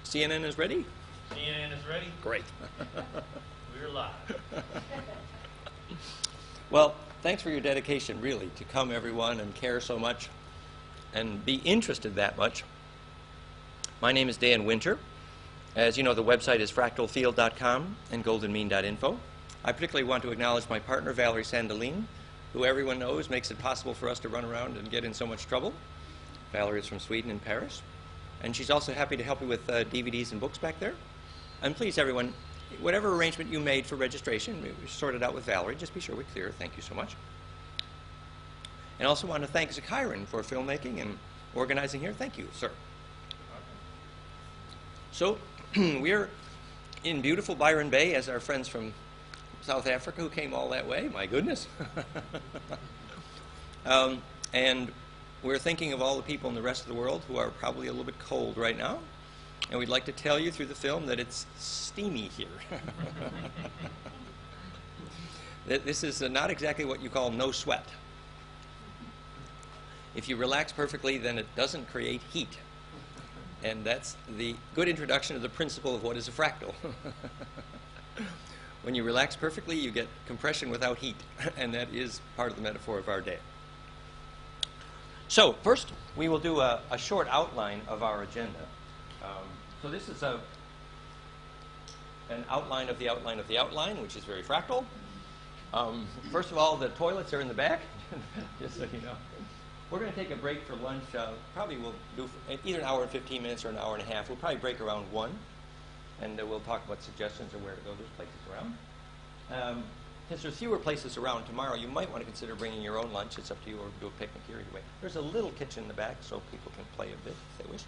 CNN is ready? CNN is ready. Great. We're live. Well, thanks for your dedication, really, to come, everyone, and care so much and be interested that much. My name is Dan Winter. As you know, the website is fractalfield.com and goldenmean.info. I particularly want to acknowledge my partner, Valerie Sandeline, who everyone knows makes it possible for us to run around and get in so much trouble. Valerie is from Sweden and Paris. And she's also happy to help you with uh, DVDs and books back there. And please, everyone, whatever arrangement you made for registration, we sorted out with Valerie. Just be sure we're clear. Thank you so much. And also want to thank Zakhiran for filmmaking and organizing here. Thank you, sir. So we're in beautiful Byron Bay as our friends from South Africa who came all that way. My goodness. um, and we're thinking of all the people in the rest of the world who are probably a little bit cold right now. And we'd like to tell you through the film that it's steamy here. That this is uh, not exactly what you call no sweat. If you relax perfectly, then it doesn't create heat. And that's the good introduction to the principle of what is a fractal. when you relax perfectly, you get compression without heat, and that is part of the metaphor of our day. So, first, we will do a, a short outline of our agenda. Um, so, this is a, an outline of the outline of the outline, which is very fractal. Um, first of all, the toilets are in the back, just so you know. We're going to take a break for lunch. Uh, probably we'll do either an hour and 15 minutes or an hour and a half. We'll probably break around 1, and uh, we'll talk about suggestions of where to go. There's places around. Um, since there's fewer places around tomorrow, you might want to consider bringing your own lunch. It's up to you, or do a picnic here either way. There's a little kitchen in the back, so people can play a bit if they wish.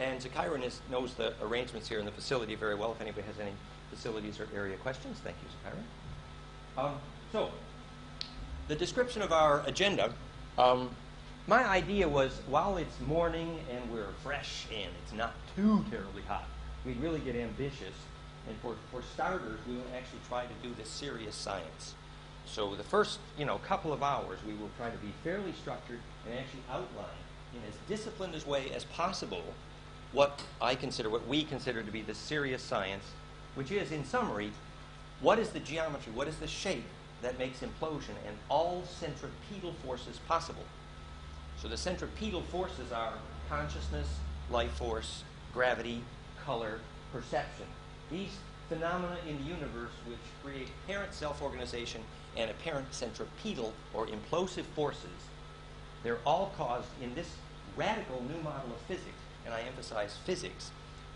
And Zakhiran is, knows the arrangements here in the facility very well. If anybody has any facilities or area questions, thank you, Zakhiran. Um, so, the description of our agenda. Um, my idea was while it's morning and we're fresh and it's not too terribly hot, we'd really get ambitious. And for, for starters, we will actually try to do the serious science. So the first, you know, couple of hours, we will try to be fairly structured and actually outline in as disciplined a way as possible what I consider, what we consider to be the serious science, which is, in summary, what is the geometry, what is the shape that makes implosion and all centripetal forces possible. So the centripetal forces are consciousness, life force, gravity, color, perception. These phenomena in the universe which create apparent self-organization and apparent centripetal or implosive forces, they're all caused in this radical new model of physics, and I emphasize physics,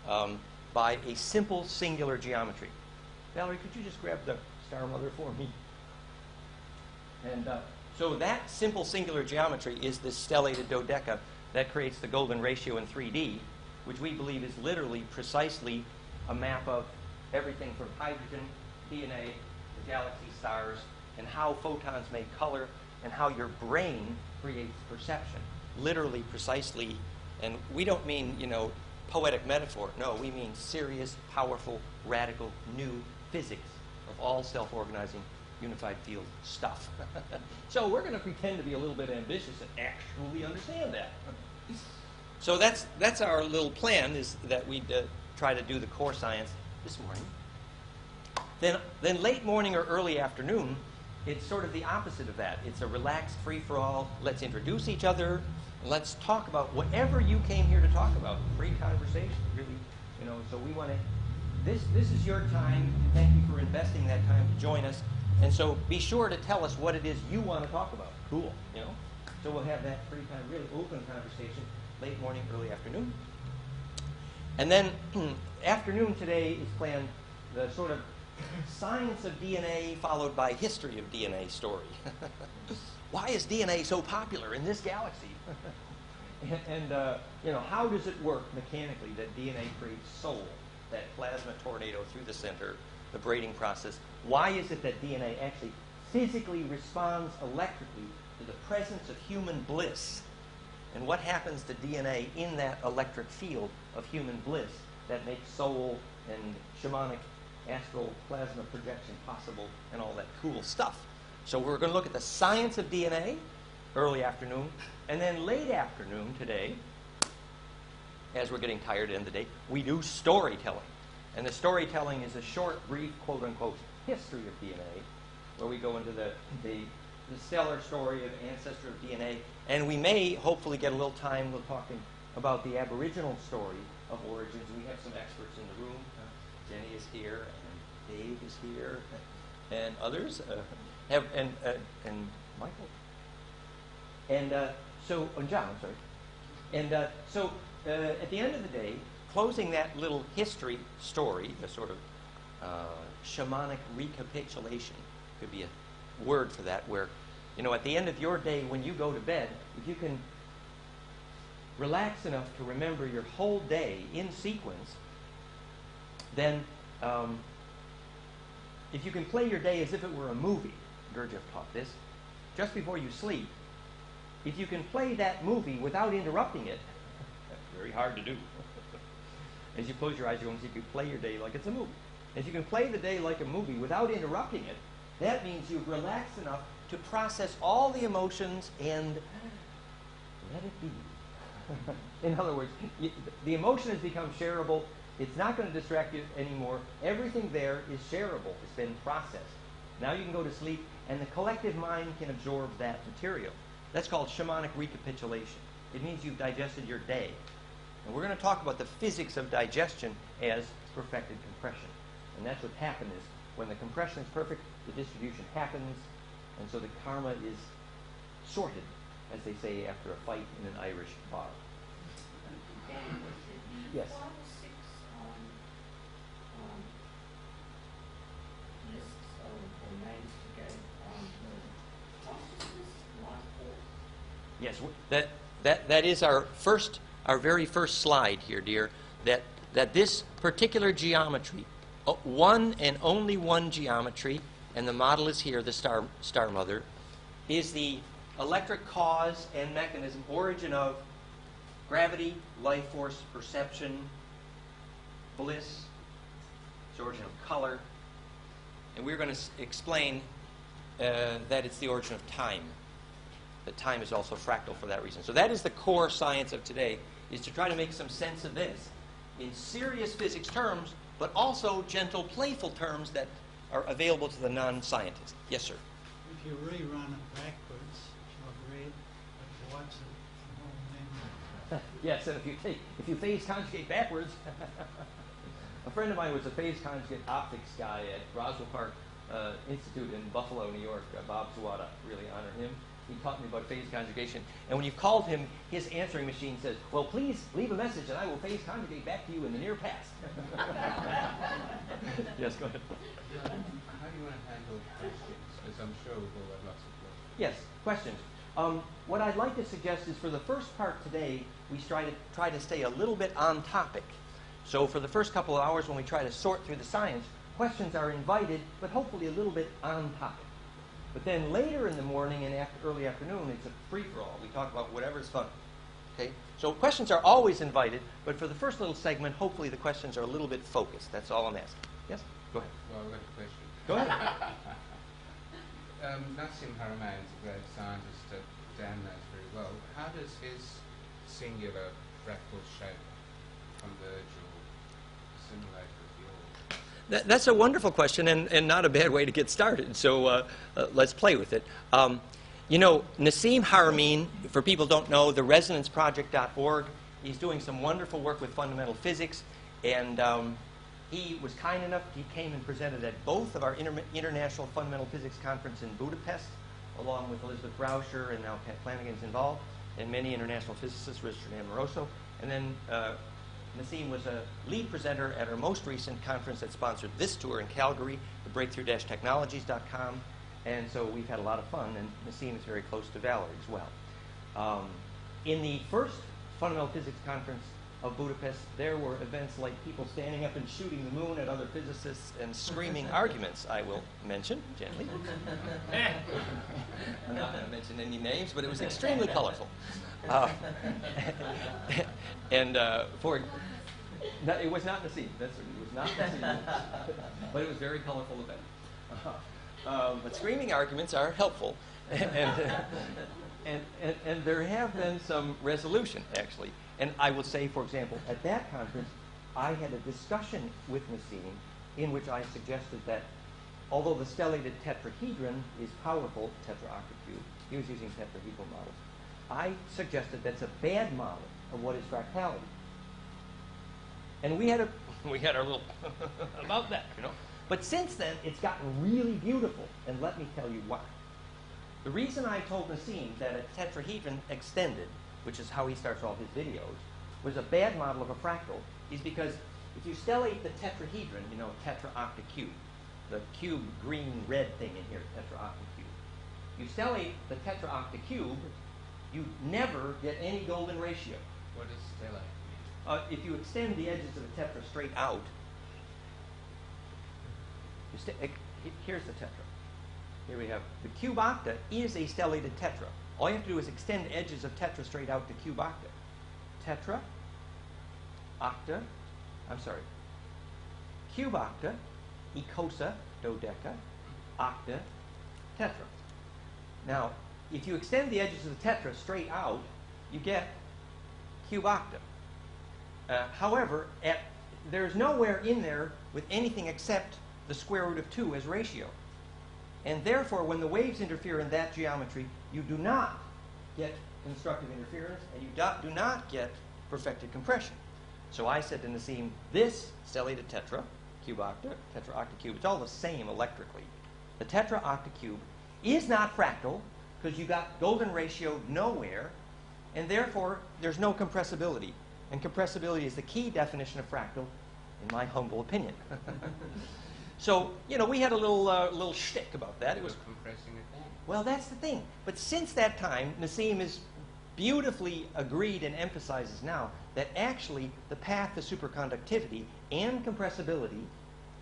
um, by a simple singular geometry. Valerie, could you just grab the star mother for me? And uh, so that simple singular geometry is this stellated dodeca that creates the golden ratio in 3D, which we believe is literally precisely a map of everything from hydrogen, DNA, the galaxy, stars, and how photons make color, and how your brain creates perception. Literally, precisely, and we don't mean, you know, poetic metaphor. No, we mean serious, powerful, radical, new physics of all self-organizing unified field stuff. so we're going to pretend to be a little bit ambitious and actually understand that. so that's that's our little plan is that we uh, try to do the core science this morning. Then then late morning or early afternoon, it's sort of the opposite of that. It's a relaxed free for all. Let's introduce each other. Let's talk about whatever you came here to talk about. Free conversation, really. You know, so we want to this this is your time. Thank you for investing that time to join us. And so be sure to tell us what it is you want to talk about. Cool, you know? So we'll have that free time, really open conversation, late morning, early afternoon. And then afternoon today is planned the sort of science of DNA followed by history of DNA story. Why is DNA so popular in this galaxy? and, and uh, you know, how does it work mechanically that DNA creates soul, that plasma tornado through the center, the braiding process? Why is it that DNA actually physically responds electrically to the presence of human bliss? And what happens to DNA in that electric field of human bliss that makes soul and shamanic astral plasma projection possible and all that cool stuff? So we're going to look at the science of DNA early afternoon, and then late afternoon today, as we're getting tired of the day, we do storytelling. And the storytelling is a short, brief, quote unquote, history of DNA, where we go into the, the, the stellar story of ancestor of DNA. And we may hopefully get a little time with talking about the Aboriginal story of origins. We have some experts in the room. Uh, Jenny is here, and Dave is here, and others. Uh, have, and, uh, and Michael. And uh, so, oh, John, I'm sorry. And uh, so, uh, at the end of the day, closing that little history story, the sort of uh, shamanic recapitulation, could be a word for that, where, you know, at the end of your day when you go to bed, if you can relax enough to remember your whole day in sequence, then um, if you can play your day as if it were a movie, Gurdjieff taught this, just before you sleep, if you can play that movie without interrupting it, that's very hard to do. As you close your eyes, you're going to see if you play your day like it's a movie. As you can play the day like a movie without interrupting it, that means you've relaxed enough to process all the emotions and let it be. In other words, the emotion has become shareable. It's not going to distract you anymore. Everything there is shareable. It's been processed. Now you can go to sleep, and the collective mind can absorb that material. That's called shamanic recapitulation. It means you've digested your day. And we're going to talk about the physics of digestion as perfected compression. And that's what happened is when the compression is perfect, the distribution happens, and so the karma is sorted, as they say after a fight in an Irish bar. Yes. Five or six, um, um, lists of the names to go on the consciousness, life force. Yes, that, that, that is our first, our very first slide here, dear, that, that this particular geometry, one and only one geometry, and the model is here, the star, star mother, is the electric cause and mechanism, origin of gravity, life force, perception, bliss, its origin of color, and we're going to explain uh, that it's the origin of time that time is also fractal for that reason. So that is the core science of today, is to try to make some sense of this in serious physics terms, but also gentle, playful terms that are available to the non-scientist. Yes, sir. If you rerun it backwards, I've read, it wipes it from all memory. yes, and if you take, if you phase conjugate backwards, a friend of mine was a phase conjugate optics guy at Roswell Park uh, Institute in Buffalo, New York. Uh, Bob Sawada, really honor him. He taught me about phase conjugation. And when you've called him, his answering machine says, "Well, please leave a message, and I will phase conjugate back to you in the near past." yes, go ahead. How do you want to handle questions? Because I'm sure we've lots of questions. Yes, questions. Um, what I'd like to suggest is for the first part today, we try to try to stay a little bit on topic. So for the first couple of hours, when we try to sort through the science, questions are invited, but hopefully a little bit on topic. But then later in the morning and after, early afternoon, it's a free-for-all. We talk about whatever's fun. Okay? So questions are always invited, but for the first little segment, hopefully the questions are a little bit focused. That's all I'm asking. Yes? Go ahead. Well, I've got a question. Go ahead. Um, Nassim Haramein is a great scientist that Dan knows very well. How does his singular fractal shape converge or assimilate? That, that's a wonderful question and, and not a bad way to get started. So uh, uh, let's play with it. Um, you know, Nassim Haramein, for people don't know, the resonanceproject.org, he's doing some wonderful work with fundamental physics. And um, he was kind enough, he came and presented at both of our inter- International Fundamental Physics Conference in Budapest, along with Elizabeth Rauscher, and now Pat Flanagan's involved, and many international physicists, Richard Amoroso. And then uh, Nassim was a lead presenter at our most recent conference that sponsored this tour in Calgary, the breakthrough-technologies.com. And so we've had a lot of fun, and Nassim is very close to Valerie as well. Um, in the first Fundamental Physics Conference of Budapest, there were events like people standing up and shooting the moon at other physicists and screaming arguments, I will mention gently. I'm not going to mention any names, but it was extremely colorful. Uh, and uh, for it was not Nassim. That's it was not Nassim, but it was a very colorful event. Um, but screaming arguments are helpful, and, and, and, and there have been some resolution actually. And I will say, for example, at that conference, I had a discussion with Nassim in which I suggested that although the stellated tetrahedron is powerful, tetraoctacube, he was using tetrahedral models, I suggested that's a bad model of what is fractality. And we had a we had our little about that, you know. But since then, it's gotten really beautiful, and let me tell you why. The reason I told Nassim that a tetrahedron extended, which is how he starts all his videos, was a bad model of a fractal, is because if you stellate the tetrahedron, you know, tetraoctacube, the cube green red thing in here, tetraoctacube. You stellate the tetraoctacube, you never get any golden ratio. What does? Uh, if you extend the edges of the tetra straight out, you st- here's the tetra. Here we have the cube octa is a stellated tetra. All you have to do is extend the edges of tetra straight out to cube octa. Tetra, octa, I'm sorry, cube octa, icosa, dodeca, octa, tetra. Now, if you extend the edges of the tetra straight out, you get cube octa. Uh, however, at, there's nowhere in there with anything except the square root of 2 as ratio. And therefore, when the waves interfere in that geometry, you do not get constructive interference, and you do, do not get perfected compression. So I said to Nassim, this stellated tetra, cube octa, tetra octacube, it's all the same electrically. The tetra octa cube is not fractal because you got golden ratio nowhere, and therefore there's no compressibility. And compressibility is the key definition of fractal, in my humble opinion. so, you know, we had a little, uh, little shtick about that. It was compressing it down. well, that's the thing. But since that time, Nassim has beautifully agreed and emphasizes now that actually the path to superconductivity and compressibility,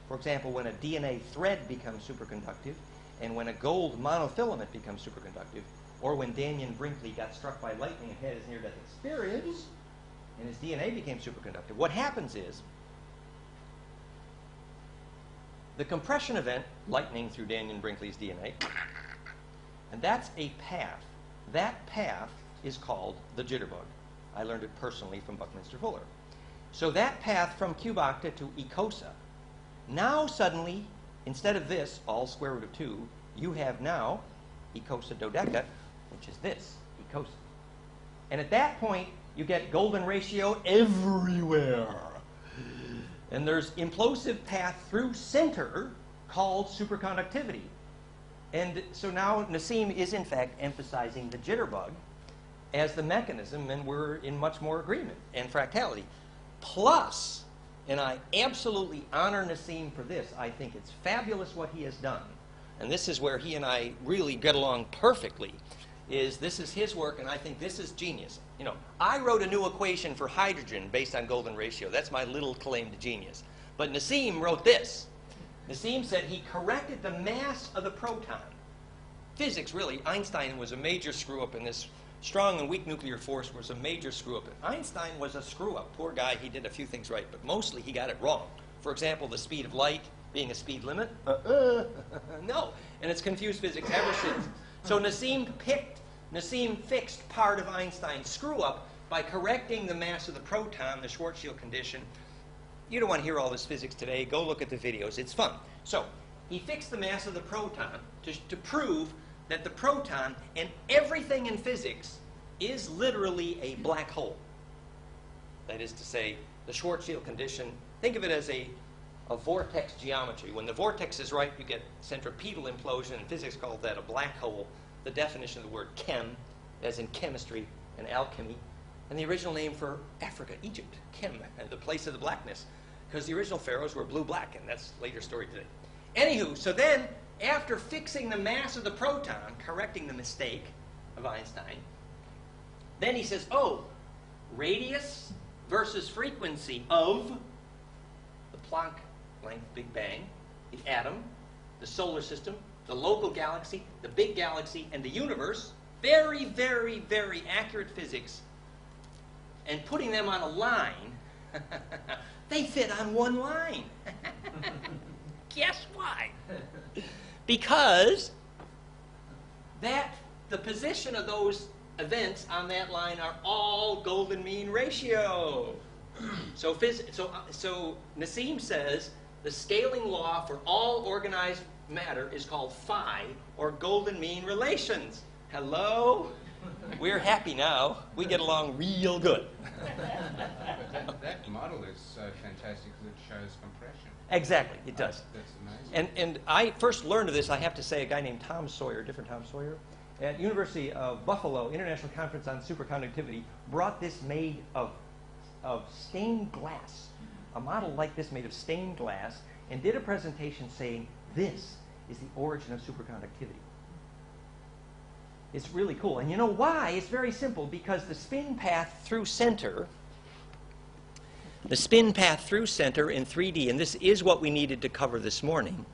for example, when a DNA thread becomes superconductive, and when a gold monofilament becomes superconductive, or when Dannion Brinkley got struck by lightning and had his near-death experience, and his DNA became superconductive, what happens is the compression event, lightning through Dannion Brinkley's DNA, and that's a path. That path is called the jitterbug. I learned it personally from Buckminster Fuller. So that path from cube octa to icosa now suddenly instead of this, all square root of 2, you have now icosa dodeca, which is this, icosa. And at that point, you get golden ratio everywhere. And there's implosive path through center called superconductivity. And so now Nassim is in fact emphasizing the jitterbug as the mechanism, and we're in much more agreement and fractality. Plus, and I absolutely honor Nassim for this, I think it's fabulous what he has done. And this is where he and I really get along perfectly. Is this is his work, and I think this is genius. You know, I wrote a new equation for hydrogen based on golden ratio. That's my little claim to genius. But Nassim wrote this. Nassim said he corrected the mass of the proton. Physics, really, Einstein was a major screw up in this. Strong and weak nuclear force was a major screw up. Einstein was a screw up. Poor guy, he did a few things right, but mostly he got it wrong. For example, the speed of light being a speed limit. Uh-uh. no. And it's confused physics ever since. So Nassim picked, Nassim fixed part of Einstein's screw up by correcting the mass of the proton, the Schwarzschild condition. You don't want to hear all this physics today. Go look at the videos. It's fun. So he fixed the mass of the proton to, to prove that the proton and everything in physics is literally a black hole. That is to say, the Schwarzschild condition, think of it as a, a vortex geometry. When the vortex is right, you get centripetal implosion. In physics, called that a black hole. The definition of the word chem, as in chemistry and alchemy. And the original name for Africa, Egypt, Chem, the place of the blackness. Because the original pharaohs were blue-black, and that's later story today. Anywho, so then, after fixing the mass of the proton, correcting the mistake of Einstein, then he says, oh, radius versus frequency of the Planck length Big Bang, the atom, the solar system, the local galaxy, the big galaxy, and the universe. Very, very, very accurate physics. And putting them on a line, they fit on one line. Guess why? Because that the position of those events on that line are all golden mean ratio. So, so, uh, so Nassim says the scaling law for all organized matter is called phi, or golden mean relations. Hello? We're happy now. We get along real good. That, that model is so fantastic because it shows compression. Exactly, it does. That's amazing. And, and I first learned of this, I have to say, a guy named Tom Sawyer, different Tom Sawyer, at University of Buffalo International Conference on Superconductivity, brought this made of, of stained glass, a model like this made of stained glass, and did a presentation saying this is the origin of superconductivity. It's really cool. And you know why? It's very simple because the spin path through center the spin path through center in 3D, and this is what we needed to cover this morning.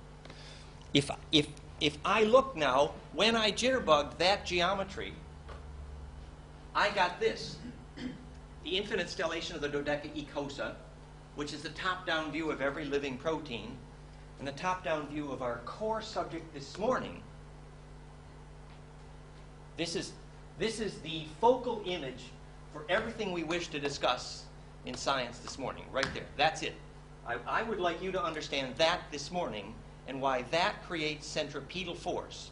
If, if, if I look now, when I jitterbugged that geometry, I got this. The infinite stellation of the dodeca ecosa, which is the top-down view of every living protein, and the top-down view of our core subject this morning. This is, this is the focal image for everything we wish to discuss in science this morning, right there. That's it. I, I, would like you to understand that this morning and why that creates centripetal force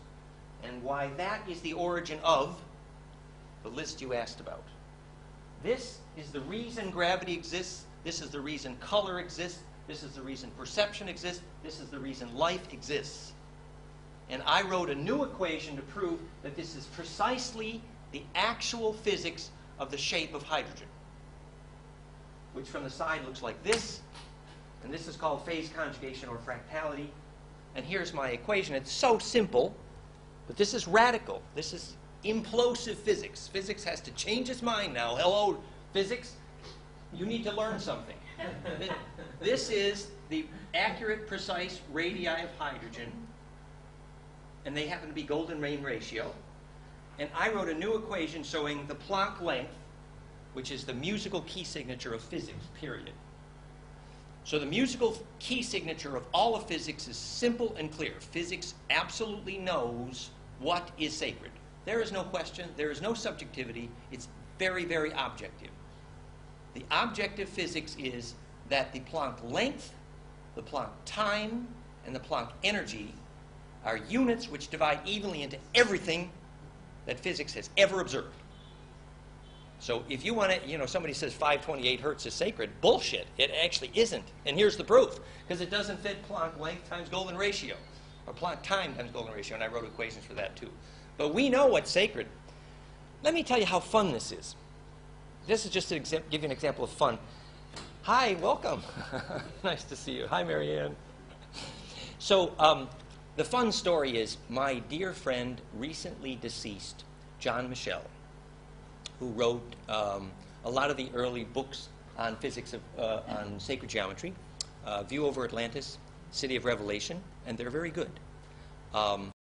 and why that is the origin of the list you asked about. This is the reason gravity exists. This is the reason color exists. This is the reason perception exists. This is the reason life exists. And I wrote a new equation to prove that this is precisely the actual physics of the shape of hydrogen which from the side looks like this. And this is called phase conjugation or fractality. And here's my equation. It's so simple, but this is radical. This is implosive physics. Physics has to change its mind now. Hello, physics. You need to learn something. this is the accurate, precise radii of hydrogen, and they happen to be golden mean ratio. And I wrote a new equation showing the Planck length which is the musical key signature of physics, period. So the musical key signature of all of physics is simple and clear. Physics absolutely knows what is sacred. There is no question, there is no subjectivity, it's very, very objective. The objective physics is that the Planck length, the Planck time, and the Planck energy are units which divide evenly into everything that physics has ever observed. So if you want to, you know, somebody says 528 hertz is sacred, bullshit. It actually isn't. And here's the proof, because it doesn't fit Planck length times golden ratio, or Planck time times golden ratio, and I wrote equations for that too. But we know what's sacred. Let me tell you how fun this is. This is just to give you an example of fun. Hi, welcome. nice to see you. Hi, Marianne. So, um, the fun story is my dear friend, recently deceased, John Michell, who wrote um, a lot of the early books on physics of, uh, on sacred geometry, uh, View Over Atlantis, City of Revelation, and they're very good. Um,